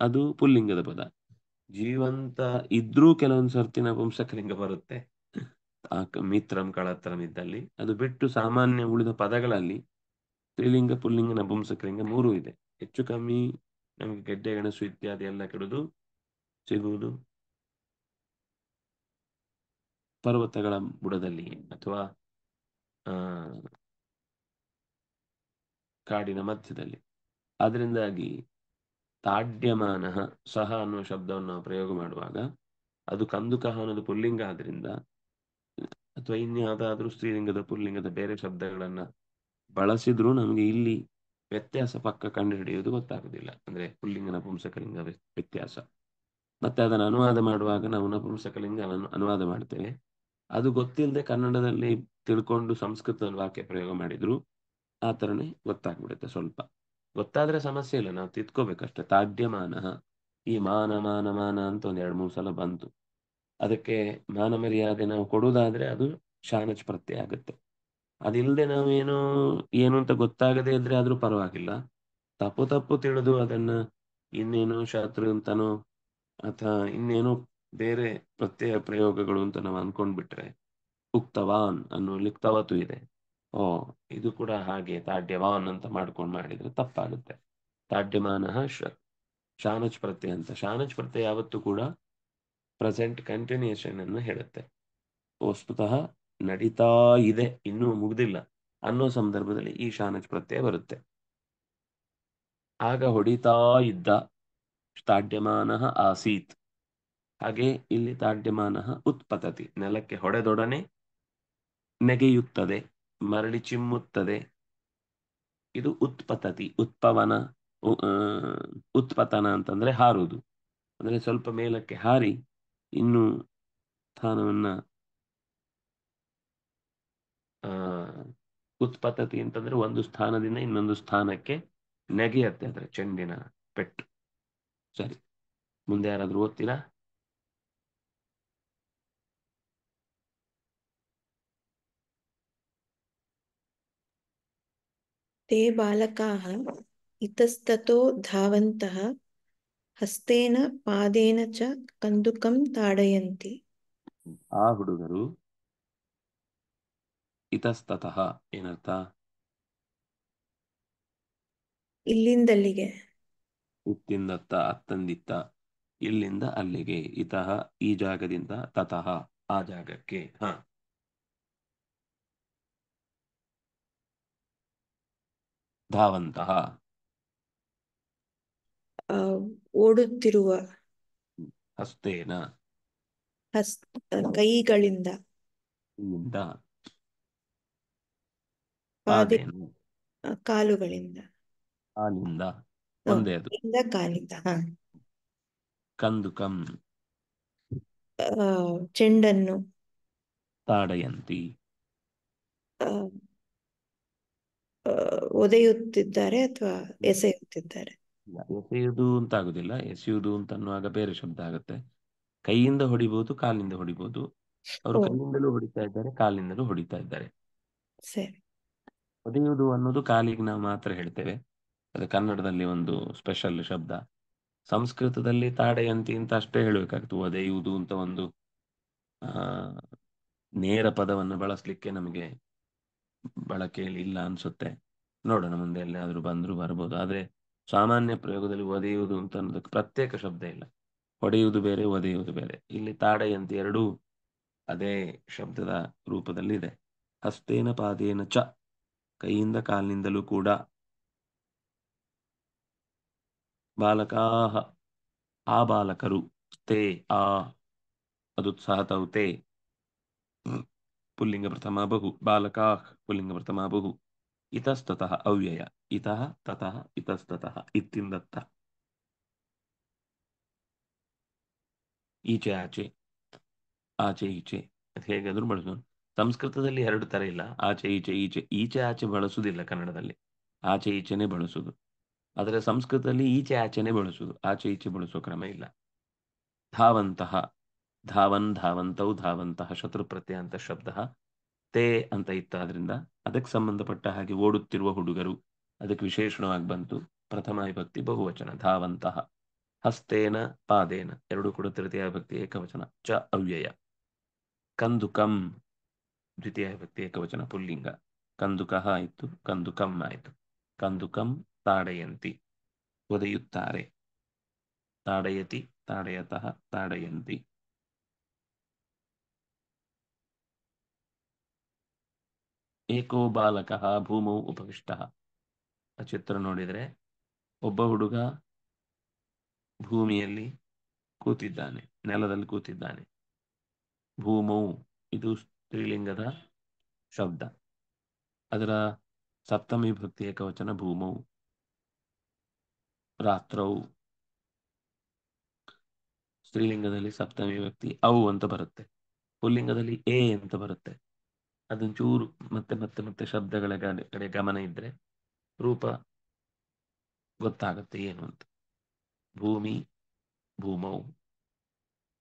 ಅದು ಪುಲ್ಲಿಂಗದ ಪದ. ಜೀವಂತ ಇದ್ರೂ ಕೆಲವೊಂದು ಸರ್ತಿ ಪುಂಸಕಲಿಂಗ ಬರುತ್ತೆ. ಮಿತ್ರಂ ಕಳತ್ರಂ ಇದ್ದಲ್ಲಿ. ಅದು ಬಿಟ್ಟು ಸಾಮಾನ್ಯ ಉಳಿದ ಪದಗಳಲ್ಲಿ ಸ್ತ್ರೀಲಿಂಗ ಪುಲ್ಲಿಂಗ ನಪುಂಸಕಲಿಂಗ ಮೂರು ಇದೆ. ಹೆಚ್ಚು ಕಮ್ಮಿ ನಮಗೆ ಗೆಡ್ಡೆ, ಗಣಸು ಇತ್ಯಾದಿ ಎಲ್ಲ ಕೆಡುದು ಸಿಗುವುದು ಪರ್ವತಗಳ ಬುಡದಲ್ಲಿ ಅಥವಾ, ಆ ಕಾಡಿನ ಮಧ್ಯದಲ್ಲಿ. ಅದರಿಂದಾಗಿ ತಾಡ್ಯಮಾನ ಸಹ ಅನ್ನುವ ಶಬ್ದವನ್ನು ನಾವು ಪ್ರಯೋಗ ಮಾಡುವಾಗ ಅದು ಕಂದುಕಹ ಅನ್ನೋದು ಪುಲ್ಲಿಂಗ ಆದ್ರಿಂದ ಅಥವಾ ಇನ್ಯಾವುದಾದ್ರೂ ಸ್ತ್ರೀಲಿಂಗದ ಪುಲ್ಲಿಂಗದ ಬೇರೆ ಶಬ್ದಗಳನ್ನ ಬಳಸಿದ್ರೂ ನಮಗೆ ಇಲ್ಲಿ ವ್ಯತ್ಯಾಸ ಪಕ್ಕ ಕಂಡುಹಿಡಿಯುವುದು ಗೊತ್ತಾಗುದಿಲ್ಲ. ಅಂದ್ರೆ ಪುಲ್ಲಿಂಗ ನಪುಂಸಕಲಿಂಗ ವ್ಯ- ವ್ಯತ್ಯಾಸ. ಮತ್ತೆ ಅದನ್ನು ಅನುವಾದ ಮಾಡುವಾಗ ನಾವು ನಪುಂಸಕಲಿಂಗ ಅನು- ಅನುವಾದ ಮಾಡ್ತೇವೆ. ಅದು ಗೊತ್ತಿಲ್ಲದೆ ಕನ್ನಡದಲ್ಲಿ ತಿಳ್ಕೊಂಡು ಸಂಸ್ಕೃತದಲ್ಲಿ ವಾಕ್ಯ ಪ್ರಯೋಗ ಮಾಡಿದ್ರು. ಆ ಥರನೇ ಗೊತ್ತಾಗ್ಬಿಡುತ್ತೆ ಸ್ವಲ್ಪ. ಗೊತ್ತಾದ್ರೆ ಸಮಸ್ಯೆ ಇಲ್ಲ, ನಾವು ತಿದ್ಕೋಬೇಕಷ್ಟೆ. ತಾಡ್ಯಮಾನ ಈ ಮಾನ ಮಾನ ಮಾನ ಅಂತ ಒಂದ್ ಎರಡು, ಮೂರು ಸಲ ಬಂತು. ಅದಕ್ಕೆ ಮಾನ ಮರ್ಯಾದೆ ನಾವು ಕೊಡುವುದಾದ್ರೆ ಅದು ಶಾನಚ್ ಪ್ರತ್ಯ ಆಗುತ್ತೆ. ಅದಿಲ್ಲದೆ ನಾವೇನು ಏನು ಅಂತ ಗೊತ್ತಾಗದೇ ಇದ್ರೆ ಆದ್ರೂ ಪರವಾಗಿಲ್ಲ. ತಪ್ಪು ತಪ್ಪು ತಿಳಿದು ಅದನ್ನ ಇನ್ನೇನು ಶಾಸ್ತ್ರ ಅಂತನೋ ಅಥವಾ ಇನ್ನೇನೋ ಬೇರೆ ಪ್ರತ್ಯಯ ಪ್ರಯೋಗಗಳು ಅಂತ ನಾವು ಅನ್ಕೊಂಡ್ಬಿಟ್ರೆ, ಉಕ್ತವಾನ್ ಅನ್ನೋ ಲಿಕ್ತವತು ಇದೆ. ಓ, ಇದು ಕೂಡ ಹಾಗೆ ತಾಡ್ಯವಾನ್ ಅಂತ ಮಾಡ್ಕೊಂಡು ಮಾಡಿದ್ರೆ ತಪ್ಪಾಗುತ್ತೆ. ತಾಡ್ಯಮಾನ ಶ ಶಾನಚ್ ಪ್ರತ್ಯಯ ಅಂತ. ಶಾನಚ್ ಪ್ರತ್ಯಯ ಯಾವತ್ತೂ ಕೂಡ ಪ್ರೆಸೆಂಟ್ ಕಂಟಿನ್ಯೂಷನ್ ಅನ್ನು ಹೇಳುತ್ತೆ. ವಸ್ತುತಃ ನಡೀತಾ ಇದೆ, ಇನ್ನೂ ಮುಗ್ದಿಲ್ಲ ಅನ್ನೋ ಸಂದರ್ಭದಲ್ಲಿ ಈ ಶಾನಚ್ ಪ್ರತ್ಯಯ ಬರುತ್ತೆ. ಆಗ ಹೊಡಿತಾ ಇದ್ದ ತಾಡ್ಯಮಾನ ಆಸೀತ್, ಹಾಗೆ ಇಲ್ಲಿ ತಾಡ್ಯಮಾನ ಉತ್ಪತತಿ, ನೆಲಕ್ಕೆ ಹೊಡೆದೊಡನೆ ನೆಗೆಯುತ್ತದೆ. ಮರಳಿ ಚಿಮ್ಮುತ್ತದೆ. ಇದು ಉತ್ಪತತಿ, ಉತ್ಪವನ ಉತ್ಪತನ ಅಂತಂದ್ರೆ ಹಾರುವುದು. ಅಂದ್ರೆ ಸ್ವಲ್ಪ ಮೇಲಕ್ಕೆ ಹಾರಿ ಇನ್ನು ಸ್ಥಾನವನ್ನ ಉತ್ಪತತಿ ಅಂತಂದ್ರೆ ಒಂದು ಸ್ಥಾನದಿಂದ ಇನ್ನೊಂದು ಸ್ಥಾನಕ್ಕೆ ನೆಗೆಯತ್ತೆ, ಅಂದ್ರೆ ಚೆಂಡಿನ ಪೆಟ್ಟು. ಸರಿ. ಮುಂದೆ ಯಾರಾದ್ರೂ ಓದ್ತೀರಾ? ते बालकाः इतस्ततो धावन्तः हस्तेन पादेन च कन्दुकं ताडयन्ति ಆ ಹುಡುಗರು ಇತಸ್ತತಃ ಏನರ್ಥ ಇಲ್ಲಿಂದಲ್ಲಿಗೆ ಇತ್ತಿಂದತ್ತ ಅತ್ತಂದಿತ್ತ ಇಲ್ಲಿಂದ ಅಲ್ಲಿಗೆ ಇತಃ ಈ ಜಾಗದಿಂದ ತತಃ ಆ ಜಾಗಕ್ಕೆ ಹ ಧಾವಂತಹ. ಓಡುತ್ತಿರುವ ಹಸ್ತೇನ. ಹಸ್ ಕೈಗಳಿಂದ. ಕಾಲುಗಳಿಂದ. ಕಾಲಿಂದ. ಒಂದೇ ಅದು. ಕಾಲಿಂದ ಕಂದುಕಂ ಚೆಂಡನ್ನು. ತಾಡಯಂತಿ. ಒದೆಯುತ್ತಿದ್ದಾರೆ ಅಥವಾ ಎಸೆಯುತ್ತಿದ್ದಾರೆ? ಎಸೆಯುವುದು ಅಂತ ಆಗುದಿಲ್ಲ. ಎಸೆಯುವುದು ಅಂತ ಅನ್ನುವಾಗ ಬೇರೆ ಶಬ್ದ ಆಗುತ್ತೆ. ಕೈಯಿಂದ ಹೊಡಿಬಹುದು ಕಾಲಿನಿಂದ ಹೊಡಿಬಹುದು ಅವರು ಕೈಯಿಂದಲೂ ಹೊಡಿತಾ ಇದ್ದಾರೆ ಕಾಲಿನಿಂದಲೂ ಹೊಡಿತಾ ಇದ್ದಾರೆ. ಸರಿ. ಒದೆಯುವುದು ಅನ್ನೋದು ಕಾಲಿಗೆ ನಾವು ಮಾತ್ರ ಹೇಳ್ತೇವೆ. ಅದು ಕನ್ನಡದಲ್ಲಿ ಒಂದು ಸ್ಪೆಷಲ್ ಶಬ್ದ. ಸಂಸ್ಕೃತದಲ್ಲಿ ತಾಡೆಯಂತಿ ಅಂತ ಅಷ್ಟೇ ಹೇಳಬೇಕಾಗ್ತದೆ ಒದೆಯುವುದು ಅಂತ ಒಂದು ಆ ನೇರ ಪದವನ್ನು ಬಳಸಲಿಕ್ಕೆ ನಮಗೆ ಬಳಕೆಯಲ್ಲಿ ಇಲ್ಲ ಅನ್ಸುತ್ತೆ. ನೋಡೋಣ ಮುಂದೆ ಎಲ್ಲಾದ್ರೂ ಬಂದ್ರು ಬರ್ಬೋದು. ಆದ್ರೆ ಸಾಮಾನ್ಯ ಪ್ರಯೋಗದಲ್ಲಿ ಒದೆಯುವುದು ಅಂತ ಅನ್ನೋದಕ್ಕೆ ಪ್ರತ್ಯೇಕ ಶಬ್ದ ಇಲ್ಲ. ಹೊಡೆಯುವುದು ಬೇರೆ, ಒದೆಯುವುದು ಬೇರೆ. ಇಲ್ಲಿ ತಾಡೆಯಂತಿ ಎರಡೂ ಅದೇ ಶಬ್ದದ ರೂಪದಲ್ಲಿ ಇದೆ ಹಸ್ತೇನ ಪಾದೇನ ಚ, ಕೈಯಿಂದ ಕಾಲಿನಿಂದಲೂ ಕೂಡ. ಬಾಲಕಾಹ, ಆ ಬಾಲಕರು, ತೇ, ಆ ಅದುತ್ಸಾಹತೌ ತೇ. ಪುಲ್ಲಿಂಗ ಪ್ರಥಮ ಬಹು ಬಾಲಕಾ ಪುಲ್ಲಿಂಗ ಪ್ರಥಮ ಬಹು ಇತಸ್ತತಃ ಅವ್ಯಯ ಇತಃ ತತಃ ಇತಸ್ತತಃ ಇತ್ತಿಂದತ್ತ ಈಚೆ ಆಚೆ ಆಚೆ ಈಚೆ ಹೇಗಾದ್ರೂ ಬಳಸೋಣ. ಸಂಸ್ಕೃತದಲ್ಲಿ ಎರಡು ತರ ಇಲ್ಲ. ಆಚೆ ಈಚೆ ಈಚೆ ಈಚೆ ಆಚೆ ಬಳಸುವುದಿಲ್ಲ ಕನ್ನಡದಲ್ಲಿ. ಆಚೆ ಈಚೆನೆ ಬಳಸುದು ಆದರೆ ಸಂಸ್ಕೃತದಲ್ಲಿ ಈಚೆ ಆಚೆನೆ ಬಳಸುದು ಆಚೆ ಈಚೆ ಬಳಸುವ ಕ್ರಮ ಇಲ್ಲ. ಧಾವಂತಹ ಧಾವನ್ ಧಾವಂತೌ ಧಾವಂತಹ ಶತ್ರು ಪ್ರತ್ಯಯ ಅಂತ ಶಬ್ದ ತೇ ಅಂತ ಇತ್ತಾದ್ರಿಂದ ಅದಕ್ಕೆ ಸಂಬಂಧಪಟ್ಟ ಹಾಗೆ ಓಡುತ್ತಿರುವ ಹುಡುಗರು ಅದಕ್ಕೆ ವಿಶೇಷಣವಾಗಿ ಬಂತು ಪ್ರಥಮ ವಿಭಕ್ತಿ ಬಹುವಚನ ಧಾವಂತಹ ಹಸ್ತೇನ ಪಾದೇನ ಎರಡು ಕೂಡ ತೃತೀಯ ವಿಭಕ್ತಿ ಏಕವಚನ ಚ ಅವ್ಯಯ. ಕಂದುಕಂ ದ್ವಿತೀಯ ವಿಭಕ್ತಿ ಏಕವಚನ ಪುಲ್ಲಿಂಗ. ಕಂದುಕಃ ಆಯಿತು, ಕಂದುಕಂ ಆಯಿತು. ಕಂದುಕಂ ತಾಡಯಂತಿ, ಒದೆಯುತ್ತಾರೆ. ತಾಡಯತಿ, ತಾಡಯತಃ, ತಾಡಯಂತಿ. ಏಕೋ ಬಾಲಕಃ ಭೂಮೌ ಉಪವಿಷ್ಟ. ಆ ಚಿತ್ರ ನೋಡಿದರೆ ಒಬ್ಬ ಹುಡುಗ ಭೂಮಿಯಲ್ಲಿ ಕೂತಿದ್ದಾನೆ, ನೆಲದಲ್ಲಿ ಕೂತಿದ್ದಾನೆ. ಭೂಮೌ ಇದು ಸ್ತ್ರೀಲಿಂಗದ ಶಬ್ದ. ಅದರ ಸಪ್ತಮಿ ಭಕ್ತಿ ಏಕವಚನ ಭೂಮೌ. ರಾತ್ರೌ. ಸ್ತ್ರೀಲಿಂಗದಲ್ಲಿ ಸಪ್ತಮಿ ವ್ಯಕ್ತಿ ಔ ಅಂತ ಬರುತ್ತೆ. ಪುಲ್ಲಿಂಗದಲ್ಲಿ ಎ ಅಂತ ಬರುತ್ತೆ. ಅದೊಂಚೂರು ಮತ್ತೆ ಮತ್ತೆ ಮತ್ತೆ ಶಬ್ದಗಳ ಕಡೆ ಗಮನ ಇದ್ರೆ ರೂಪ ಗೊತ್ತಾಗುತ್ತೆ ಏನು ಅಂತ. ಭೂಮಿ, ಭೂಮೌ,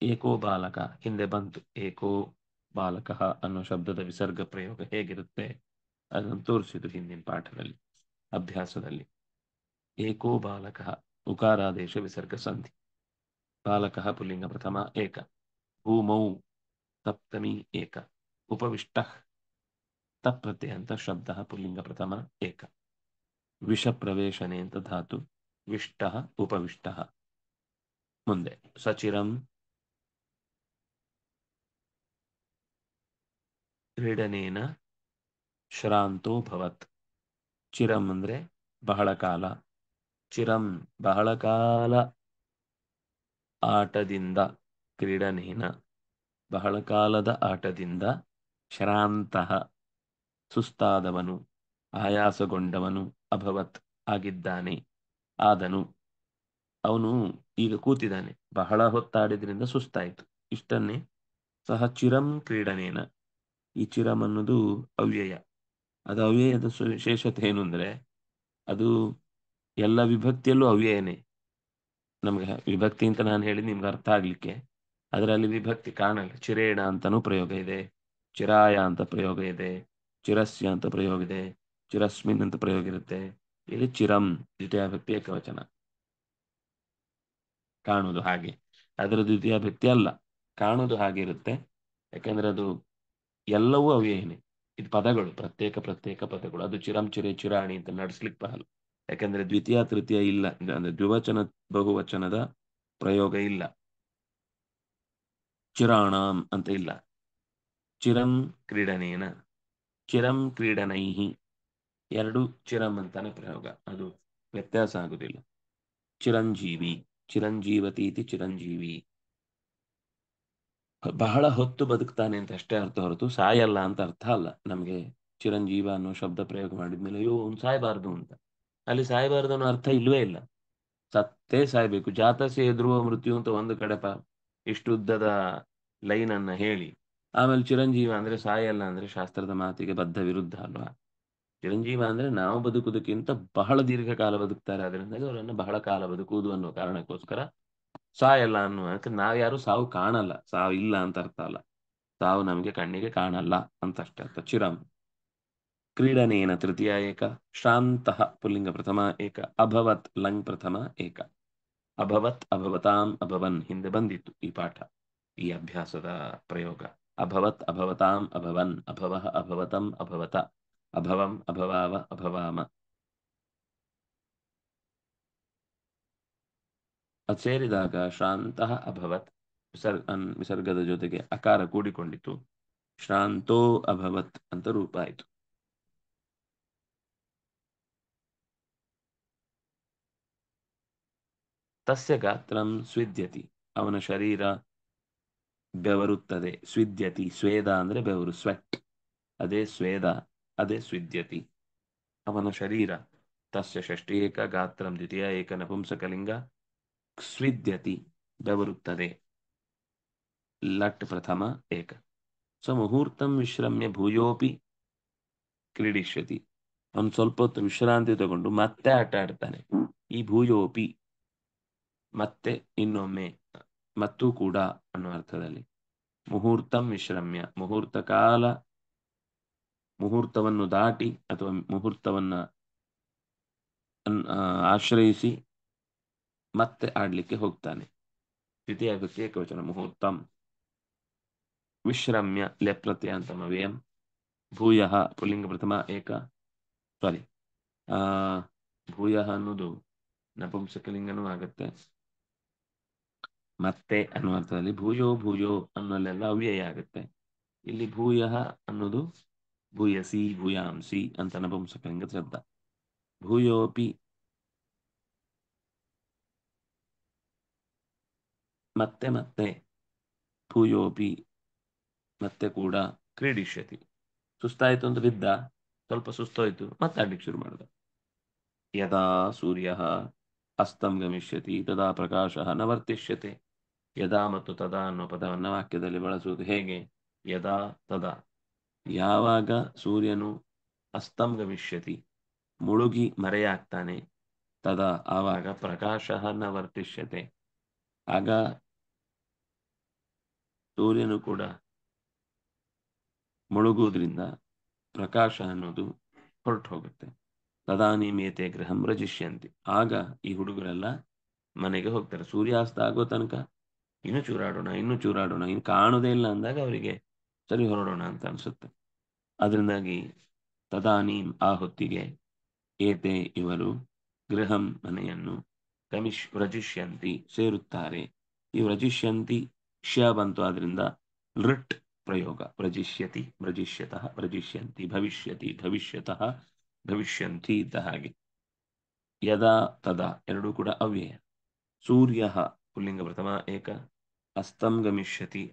ಏಕೋ ಬಾಲಕ, ಹಿಂದೆ ಬಂತು. ಏಕೋ ಬಾಲಕ ಅನ್ನೋ ಶಬ್ದದ ವಿಸರ್ಗ ಪ್ರಯೋಗ ಹೇಗಿರುತ್ತೆ? ಅದನ್ನು ತೋರಿಸಿದ್ರು ಹಿಂದಿನ ಪಾಠದಲ್ಲಿ, ಅಭ್ಯಾಸದಲ್ಲಿ. ಏಕೋ ಬಾಲಕ, ಉಕಾರಾದೇಶ ವಿಸರ್ಗ ಸಂಧಿ. ಬಾಲಕ ಪುಲ್ಲಿಂಗ ಪ್ರಥಮ ಏಕ. ಭೂಮೌ ಸಪ್ತಮಿ ಏಕ. ಉಪವಿಷ್ಟ. ತಪ್ರತ್ಯಯ ಅಂತ ಶಬ್ದ ಪುಲ್ಲಿಂಗ ಪ್ರಥಮ ಏಕ. ವಿಷ ಪ್ರವೇಶನೆ ಅಂತ ಧಾತು ವಿಷ್ಟ ಉಪವಿಷ್ಟ. ಮುಂದೆ ಸಚಿರಂ ಕ್ರೀಡನೇನ ಶ್ರಾಂತೋ ಭವತ್. ಚಿರಂ ಅಂದ್ರೆ ಬಹಳ ಕಾಲ. ಚಿರಂ ಬಹಳ ಕಾಲ ಆಟದಿಂದ ಕ್ರೀಡನೇನ ಬಹಳ ಕಾಲದ ಆಟದಿಂದ ಶ್ರಾಂತಃ. ಸುಸ್ತಾದವನು, ಆಯಾಸಗೊಂಡವನು ಅಭವತ್ ಆಗಿದ್ದಾನೆ. ಆದನು, ಅವನು ಈಗ ಕೂತಿದ್ದಾನೆ. ಬಹಳ ಹೊತ್ತಾಡಿದ್ರಿಂದ ಸುಸ್ತಾಯಿತು. ಇಷ್ಟನ್ನೇ ಸಹ ಚಿರಂ ಕ್ರೀಡನೇನ. ಈ ಚಿರಂ ಅನ್ನೋದು ಅವ್ಯಯ. ಅದು ಅವ್ಯಯದ ವಿಶೇಷತೆ ಏನು ಅಂದ್ರೆ, ಅದು ಎಲ್ಲ ವಿಭಕ್ತಿಯಲ್ಲೂ ಅವ್ಯಯನೇ. ನಮ್ಗೆ ವಿಭಕ್ತಿ ಅಂತ ನಾನು ಹೇಳಿ ನಿಮ್ಗೆ ಅರ್ಥ ಆಗ್ಲಿಕ್ಕೆ. ಅದರಲ್ಲಿ ವಿಭಕ್ತಿ ಕಾಣಲ್ಲ. ಚಿರೇಣ ಅಂತಾನೂ ಪ್ರಯೋಗ ಇದೆ. ಚಿರಾಯ ಅಂತ ಪ್ರಯೋಗ ಇದೆ. ಚಿರಸ್ಯ ಅಂತ ಪ್ರಯೋಗ ಇದೆ ಚಿರಸ್ಮಿನ್ ಅಂತ ಪ್ರಯೋಗ ಇರುತ್ತೆ ಇಲ್ಲಿ ಚಿರಂ ದ್ವಿತೀಯ ಭಕ್ತಿ ಏಕವಚನ ಕಾಣುವುದು ಹಾಗೆ. ಅದರ ದ್ವಿತೀಯ ಭಕ್ತಿ ಅಲ್ಲ. ಕಾಣುವುದು ಹಾಗೆ ಇರುತ್ತೆ. ಯಾಕಂದ್ರೆ ಅದು ಎಲ್ಲವೂ ಅವ್ಯಯನೆ. ಇದು ಪದಗಳು, ಪ್ರತ್ಯೇಕ ಪ್ರತ್ಯೇಕ ಪದಗಳು. ಅದು ಚಿರಂ, ಚಿರೆ, ಚಿರಾಣಿ ಅಂತ ನಡೆಸ್ಲಿಕ್ಕೆ ಬರಲ್ಲ. ಯಾಕಂದ್ರೆ ದ್ವಿತೀಯ, ತೃತೀಯ ಇಲ್ಲ. ಅಂದ್ರೆ ದ್ವಿವಚನ, ಬಹುವಚನದ ಪ್ರಯೋಗ ಇಲ್ಲ. ಚಿರಾಣಾಂ ಅಂತ ಇಲ್ಲ. ಚಿರಂ ಕ್ರೀಡನೇನ. ಚಿರಂ ಕ್ರೀಡನೈಹಿ. ಎರಡು ಚಿರಂ ಅಂತಾನೆ ಪ್ರಯೋಗ. ಅದು ವ್ಯತ್ಯಾಸ ಆಗುದಿಲ್ಲ. ಚಿರಂಜೀವಿ ಚಿರಂಜೀವತಿ ಇತಿ ಚಿರಂಜೀವಿ. ಬಹಳ ಹೊತ್ತು ಬದುಕ್ತಾನೆ ಅಂತ ಅಷ್ಟೇ ಅರ್ಥ ಹೊರತು ಸಾಯಲ್ಲ ಅಂತ ಅರ್ಥ ಅಲ್ಲ. ನಮಗೆ ಚಿರಂಜೀವ ಅನ್ನೋ ಶಬ್ದ ಪ್ರಯೋಗ ಮಾಡಿದ್ಮೇಲೆ ಅಯ್ಯೋ, ಅವ್ನು ಸಾಯಬಾರ್ದು ಅಂತ. ಅಲ್ಲಿ ಸಾಯಬಾರ್ದು ಅನ್ನೋ ಅರ್ಥ ಇಲ್ವೇ ಇಲ್ಲ. ಸತ್ತೇ ಸಾಯ್ಬೇಕು. ಜಾತಸೆ ಎದುರುವ ಮೃತ್ಯು ಅಂತ ಒಂದು ಕಡೆ ಪ ಇಷ್ಟು ಉದ್ದದ ಲೈನ್ ಅನ್ನ ಹೇಳಿ. ಆಮೇಲೆ ಚಿರಂಜೀವ ಅಂದ್ರೆ ಸಾಯಲ್ಲ ಅಂದ್ರೆ ಶಾಸ್ತ್ರದ ಮಾತಿಗೆ ಬದ್ಧ ವಿರುದ್ಧ ಅಲ್ವಾ? ಚಿರಂಜೀವ ಅಂದ್ರೆ ನಾವು ಬದುಕುವುದಕ್ಕಿಂತ ಬಹಳ ದೀರ್ಘಕಾಲ ಬದುಕ್ತಾರೆ ಅದರಿಂದ ಅವರನ್ನು ಬಹಳ ಕಾಲ ಬದುಕುವುದು ಅನ್ನೋ ಕಾರಣಕ್ಕೋಸ್ಕರ ಸಾಯಲ್ಲ ಅನ್ನುವ ನಾವು ಯಾರು ಸಾವು ಕಾಣಲ್ಲ, ಸಾವು ಇಲ್ಲ ಅಂತ ಅರ್ಥ ಅಲ್ಲ. ಸಾವು ನಮಗೆ ಕಣ್ಣಿಗೆ ಕಾಣಲ್ಲ ಅಂತ ಅಷ್ಟೇ ಅರ್ಥ. ಚಿರಂ. ಕ್ರೀಡನೇನ ತೃತೀಯ ಏಕ, ಶಾಂತಃ ಪುಲ್ಲಿಂಗ ಪ್ರಥಮ ಏಕ, ಅಭವತ್ ಲಂಗ್ ಪ್ರಥಮ ಏಕ. ಅಭವತ್, ಅಭವತಾಂ, ಅಭವನ್ ಹಿಂದೆ ಬಂದಿತ್ತು ಈ ಪಾಠ, ಈ ಅಭ್ಯಾಸದ ಪ್ರಯೋಗ. ಅಭವತ್ ಅಭವತಾಂ ಅಭವನ್ ಅಭವ ಅಭವತಂ ಅಭವತ ಅಭವಂ ಅಭವಾವ ಅಭವಾಮ ಅದು ಸೇರಿದಾಗ ಶಾಂತಃ ಅಭವತ್ ವಿಸರ್ಗ ವಿಸರ್ಗದ ಜೊತೆಗೆ ಅಕಾರ ಕೂಡಿಕೊಂಡಿತು। ಶಾಂತೋ ಅಭವತ್ ಅಂತ ರೂಪ ಆಯಿತು ತಸ್ಯ ಗಾತ್ರಂ ಸ್ವಿದ್ಯತಿ। ಅವನ ಶರೀರ ಬೆವರುತ್ತದೆ. ಸ್ವಿದ್ಯತಿ. ಸ್ವೇದ ಅಂದ್ರೆ ಬೆವರು. ಸ್ವೆಟ್. ಅದೇ ಸ್ವೇದ. ಅದೇ ಸ್ವಿದ್ಯತಿ. ಅವನ ಶರೀರ. ತಸ್ಯ ಷಷ್ಠಿ ಏಕ ಗಾತ್ರಂ ದ್ವಿತೀಯ ಏಕ ನಪುಂಸಕಲಿಂಗ. ಸ್ವಿದ್ಯತಿ. ಬೆವರುತ್ತದೆ. ಲಟ್ ಪ್ರಥಮ ಏಕ. ಸ್ವ ಮುಹೂರ್ತಂ ವಿಶ್ರಮ್ಯ ಭೂಯೋಪಿ ಕ್ರೀಡಿಷ್ಯತಿ. ಅವನು ಸ್ವಲ್ಪ ಹೊತ್ತು ವಿಶ್ರಾಂತಿ ತಗೊಂಡು ಮತ್ತೆ ಆಟ ಆಡ್ತಾನೆ. ಈ ಭೂಯೋಪಿ ಮತ್ತೆ ಇನ್ನೊಮ್ಮೆ ಮತ್ತು ಕೂಡ ಅನ್ನೋ ಅರ್ಥದಲ್ಲಿ. ಮುಹೂರ್ತಂ ವಿಶ್ರಮ್ಯ. ಮುಹೂರ್ತ ಕಾಲ, ಮುಹೂರ್ತವನ್ನು ದಾಟಿ ಅಥವಾ ಮುಹೂರ್ತವನ್ನ ಆಶ್ರಯಿಸಿ ಮತ್ತೆ ಆಡ್ಲಿಕ್ಕೆ ಹೋಗ್ತಾನೆ. ದ್ವಿತೀಯ ವ್ಯಕ್ತಿ ಏಕವಚನ. ಮುಹೂರ್ತಂ ವಿಶ್ರಮ್ಯ ಲೆಪ್ರತ್ಯಾಂತಮ ವ್ಯಯಂ ಭೂಯ ಪುಲ್ಲಿಂಗ ಪ್ರಥಮ ಏಕ ಸಾರಿ ಭೂಯ ಅನ್ನೋದು ನಪುಂಸಕಲಿಂಗನೂ ಆಗತ್ತೆ. ಮತ್ತೆ ಅನ್ನುವ ಅರ್ಥದಲ್ಲಿ ಭೂಯೋ ಭೂಯೋ ಅನ್ನೋಲ್ಲೆಲ್ಲ ಅವ್ಯಯ ಆಗುತ್ತೆ. ಇಲ್ಲಿ ಭೂಯ ಅನ್ನೋದು ಭೂಯಸಿ, ಭೂಯಾಂಸಿ ಅಂತ ನಪುಂಸಕಲಿಂಗ ಶಬ್ದ ಭೂಯೋಪಿ ಮತ್ತೆ ಮತ್ತೆ, ಭೂಯೋಪಿ ಮತ್ತೆ ಕೂಡ ಕ್ರೀಡಿಷ್ಯತಿ. ಸುಸ್ತಾಯ್ತು ಅಂತ ಬಿದ್ದ, ಸ್ವಲ್ಪ ಸುಸ್ತೋಯ್ತು, ಮತ್ತೆ ಆಡ್ಲಿಕ್ಕೆ ಶುರು ಮಾಡಿದ. ಯದಾ ಸೂರ್ಯ ಅಸ್ತಂ ಗಮಿಷ್ಯತಿ ತದಾ ಪ್ರಕಾಶ ನ ವರ್ತಿಷ್ಯತೆ. ಯದಾ ಮತ್ತು ತದಾ ಅನ್ನೋ ಪದವನ್ನು ವಾಕ್ಯದಲ್ಲಿ ಬಳಸುವುದು ಹೇಗೆ? ಯದಾ, ತದಾ. ಯಾವಾಗ ಸೂರ್ಯನು ಅಸ್ತಂಗಮಿಷ್ಯತಿ, ಮುಳುಗಿ ಮರೆಯಾಗ್ತಾನೆ, ತದಾ ಆವಾಗ ಪ್ರಕಾಶ ವರ್ತಿಷ್ಯತೆ. ಆಗ ಸೂರ್ಯನು ಕೂಡ ಮುಳುಗುವುದರಿಂದ ಪ್ರಕಾಶ ಅನ್ನೋದು ಹೊರಟು ಹೋಗುತ್ತೆ ತದಾನಿಮೇತೆ ಗೃಹಂ ರಜಿಷ್ಯಂತಿ. ಆಗ ಈ ಹುಡುಗರೆಲ್ಲ ಮನೆಗೆ ಹೋಗ್ತಾರೆ. ಸೂರ್ಯಾಸ್ತ ಆಗೋ ತನಕ ಇನ್ನು ಚೂರಾಡೋಣ ಇನ್ನು ಚೂರಾಡೋಣ, ಇನ್ನು ಕಾಣೋದೇ ಇಲ್ಲ ಅಂದಾಗ ಅವರಿಗೆ ಸರಿ ಹೊರಡೋಣ ಅಂತ ಅನ್ಸುತ್ತೆ. ಅದರಿಂದಾಗಿ ತದಾನಿ ಆ ಹೊತ್ತಿಗೆ ಏತೆ ಇವರು ಗೃಹಂ ಮನೆಯನ್ನು ಕಮಿಷ್ ವ್ರಜಿಷ್ಯಂತಿ ಸೇರುತ್ತಾರೆ. ಈ ವ್ರಜಿಷ್ಯಂತಿ ಶ್ಯ ಬಂತು ಆದ್ರಿಂದ ಲೃಟ್ ಪ್ರಯೋಗ ವ್ರಜಿಷ್ಯತಿ ವ್ರಜಿಷ್ಯತಃ ವ್ರಜಿಷ್ಯಂತಿ ಭವಿಷ್ಯತಿ, ಭವಿಷ್ಯತಃ, ಭವಿಷ್ಯಂತಿ ಇದ್ದ ಹಾಗೆ. ಯದಾ ತದಾ ಎರಡೂ ಕೂಡ ಅವ್ಯಯ. ಸೂರ್ಯ ಪುಲ್ಲಿಂಗ ಏಕ ಅಸ್ತಂ ಗಮಿಷ್ಯತಿ,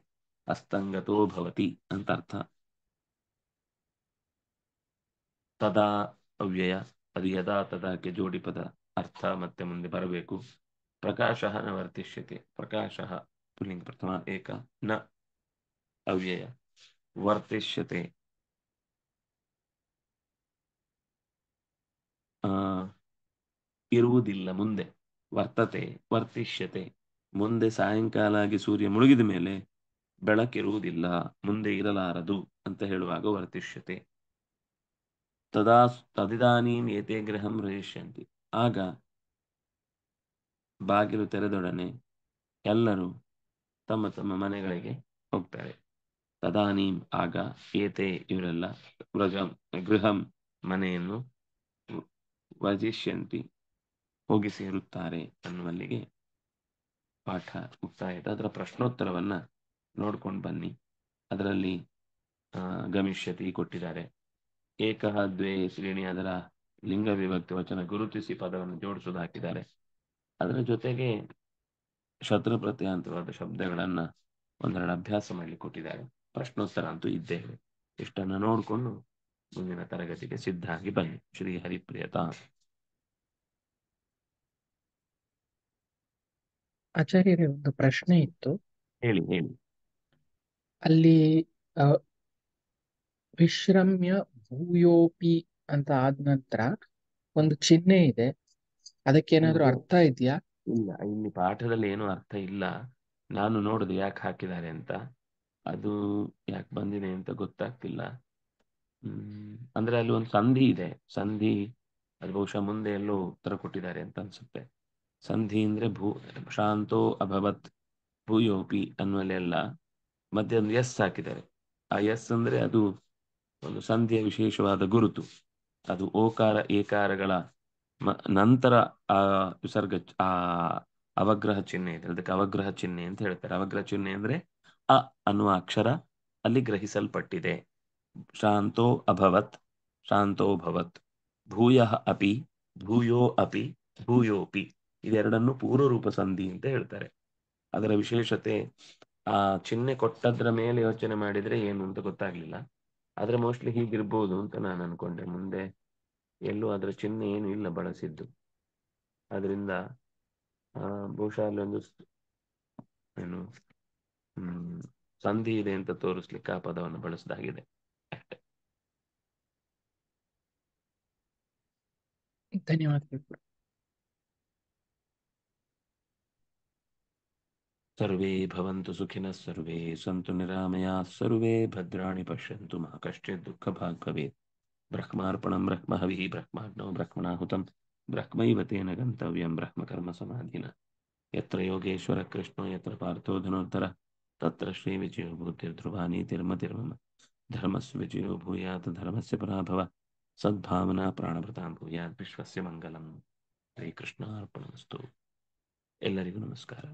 ಅಸ್ತಂಗತೋ ಭವತಿ ಅಂತ ಅರ್ಥ ತದಾ ಅವ್ಯಯ ಅದು ಯದಾ ತದಾಕ್ಕೆ ಜೋಡಿ ಪದ ಅರ್ಥ ಮತ್ತೆ ಮುಂದೆ ಬರಬೇಕು. ಪ್ರಕಾಶ ನ ವರ್ತಿಷ್ಯತೆ, ಪ್ರಕಾಶ ಪುಲ್ಲಿಂಗ ಪ್ರಥಮ ಏಕ ನ ಅವ್ಯಯ ವರ್ತಿಷ್ಯತೆ. ಇರುವುದಿಲ್ಲ ಮುಂದೆ, ವರ್ತತೆ, ವರ್ತಿಷ್ಯತೆ. ಮುಂದೆ ಸಾಯಂಕಾಲ ಆಗಿ ಸೂರ್ಯ ಮುಳುಗಿದ ಮೇಲೆ ಬೆಳಕಿರುವುದಿಲ್ಲ, ಮುಂದೆ ಇರಲಾರದು ಅಂತ ಹೇಳುವಾಗ ವರ್ತಿಷ್ಯತೆ. ತದಾ ತದಿದಾನೀಂ ಏತೆ ಗೃಹಂ ರಹಿಷ್ಯಂತಿ ಆಗ ಬಾಗಿಲು ತೆರೆದೊಡನೆ ಎಲ್ಲರೂ ತಮ್ಮ ತಮ್ಮ ಮನೆಗಳಿಗೆ ಹೋಗ್ತಾರೆ. ತದಾನೀಂ ಆಗ ಏತೆ ಇವರೆಲ್ಲ ವ್ರಜಂ, ಗೃಹಂ ಮನೆಯನ್ನು ವಜಿಷ್ಯಂತಿ ಹೋಗಿ ಸೇರುತ್ತಾರೆ ಅನ್ನುವಲ್ಲಿಗೆ ಪಾಠ ಮುಕ್ತಾಯ ಆಯ್ತು. ಅದರ ಪ್ರಶ್ನೋತ್ತರವನ್ನ ನೋಡ್ಕೊಂಡು ಬನ್ನಿ. ಅದರಲ್ಲಿ ಗಮಿಷ್ಯತಿ ಕೊಟ್ಟಿದ್ದಾರೆ. ಏಕ ದ್ವೇ ಶ್ರೇಣಿ ಅದರ ಲಿಂಗ ವಿಭಕ್ತಿ ವಚನ ಗುರುತಿಸಿ ಪದವನ್ನು ಜೋಡಿಸೋದು ಹಾಕಿದ್ದಾರೆ. ಅದರ ಜೊತೆಗೆ ಶತ್ರು ಪ್ರತ್ಯಂತವಾದ ಶಬ್ದಗಳನ್ನ ಒಂದೆರಡು ಅಭ್ಯಾಸ ಮಾಡಲಿಕ್ಕೆ ಕೊಟ್ಟಿದ್ದಾರೆ. ಪ್ರಶ್ನೋತ್ತರ ಅಂತೂ ಇದ್ದೇವೆ ಇಷ್ಟನ್ನ ನೋಡಿಕೊಂಡು ಮುಂದಿನ ತರಗತಿಗೆ ಸಿದ್ಧ ಆಗಿ ಬನ್ನಿ. ಶ್ರೀ ಹರಿಪ್ರಿಯತಾ. ಆಚಾರ್ಯರೇ ಒಂದು ಪ್ರಶ್ನೆ ಇತ್ತು. ಹೇಳಿ ಹೇಳಿ. ಅಲ್ಲಿ ಆ, ವಿಶ್ರಮ್ಯ ಭೂಯೋಪಿ ಅಂತ ಆದ ನಂತರ ಒಂದು ಚಿಹ್ನೆ ಇದೆ. ಅದಕ್ಕೇನಾದ್ರೂ ಅರ್ಥ ಇದೆಯಾ? ಇಲ್ಲ ಇಲ್ಲಿ ಪಾಠದಲ್ಲಿ ಏನು ಅರ್ಥ ಇಲ್ಲ. ನಾನು ನೋಡುದು ಯಾಕೆ ಹಾಕಿದ್ದಾರೆ ಅಂತ. ಅದು ಯಾಕೆ ಬಂದಿದೆ ಅಂತ ಗೊತ್ತಾಗ್ತಿಲ್ಲ. ಹ್ಮ್ ಅಂದ್ರೆ ಅಲ್ಲಿ ಒಂದು ಸಂಧಿ ಇದೆ. ಸಂಧಿ ಅದು ಬಹುಶಃ ಮುಂದೆ ಎಲ್ಲೋ ಉತ್ತರ ಕೊಟ್ಟಿದ್ದಾರೆ ಅಂತ ಅನ್ಸುತ್ತೆ. ಸಂಧಿ ಭೂ ಶಾಂತೋ ಅಭವತ್ ಭೂಯೋಪಿ ಅನ್ನುವಲ್ಲೆಲ್ಲ ಮಧ್ಯೆ ಒಂದು ಎಸ್ ಹಾಕಿದ್ದಾರೆ. ಆ ಎಸ್ ಅಂದ್ರೆ ಅದು ಒಂದು ಸಂಧಿಯ ವಿಶೇಷವಾದ ಗುರುತು. ಅದು ಓಕಾರ ಏಕಾರಗಳ ನಂತರ ಆ ವಿಸರ್ಗ ಆ ಅವಗ್ರಹ ಚಿಹ್ನೆ ಇದೆ. ಅದಕ್ಕೆ ಅವಗ್ರಹ ಚಿಹ್ನೆ ಅಂತ ಹೇಳ್ತಾರೆ. ಅವಗ್ರಹ ಚಿಹ್ನೆ ಅಂದ್ರೆ ಅ ಅನ್ನುವ ಅಕ್ಷರ ಅಲ್ಲಿ ಗ್ರಹಿಸಲ್ಪಟ್ಟಿದೆ. ಶಾಂತೋ ಅಭವತ್, ಶಾಂತೋ ಭವತ್, ಭೂಯ ಅಪಿ, ಭೂಯೋ ಅಪಿ, ಭೂಯೋಪಿ. ಇದೆರಡನ್ನು ಪೂರ್ವರೂಪ ಸಂಧಿ ಅಂತ ಹೇಳ್ತಾರೆ. ಅದರ ವಿಶೇಷತೆ, ಆ ಚಿಹ್ನೆ ಕೊಟ್ಟದ್ರ ಮೇಲೆ ಯೋಚನೆ ಮಾಡಿದ್ರೆ ಏನು ಅಂತ ಗೊತ್ತಾಗ್ಲಿಲ್ಲ. ಆದ್ರೆ ಮೋಸ್ಟ್ಲಿ ಹೀಗಿರ್ಬೋದು ಅಂತ ನಾನು ಅನ್ಕೊಂಡೆ. ಮುಂದೆ ಎಲ್ಲೂ ಅದರ ಚಿಹ್ನೆ ಏನು ಇಲ್ಲ ಬಳಸಿದ್ದು. ಅದರಿಂದ ಬಹುಶಃ ಸ್- ಏನು ಸಂಧಿ ಇದೆ ಅಂತ ತೋರಿಸ್ಲಿಕ್ಕೆ ಆ ಪದವನ್ನು ಬಳಸದಾಗಿದೆ. ಧನ್ಯವಾದಗಳು. सर्वे भवन्तु सुखिनः सर्वे सन्तु निरामयाः सर्वे भद्राणि पश्यन्तु मा कश्चित् दुःखभाग् भवेत् ब्रह्मार्पणं ब्रह्महविः ब्रह्माग्नौ ब्रह्मणाहुतं ब्रह्मैव तेन गन्तव्यं ब्रह्मकर्मसमाधिना यत्र योगेश्वरः कृष्णो यत्र पार्थो धनुर्धरः तत्र श्रीविजयो भूतिर्ध्रुवानीतिर्मतिर्मम धर्मस्य विजयो भूयात् धर्मस्य पराभव सद्भावना प्राणभृतां भूयात् विश्वस्य मङ्गलं ಶ್ರೀಕೃಷ್ಣಾರ್ಪಣಮಸ್ತು ಎಲ್ಲರಿಗೂ ನಮಸ್ಕಾರ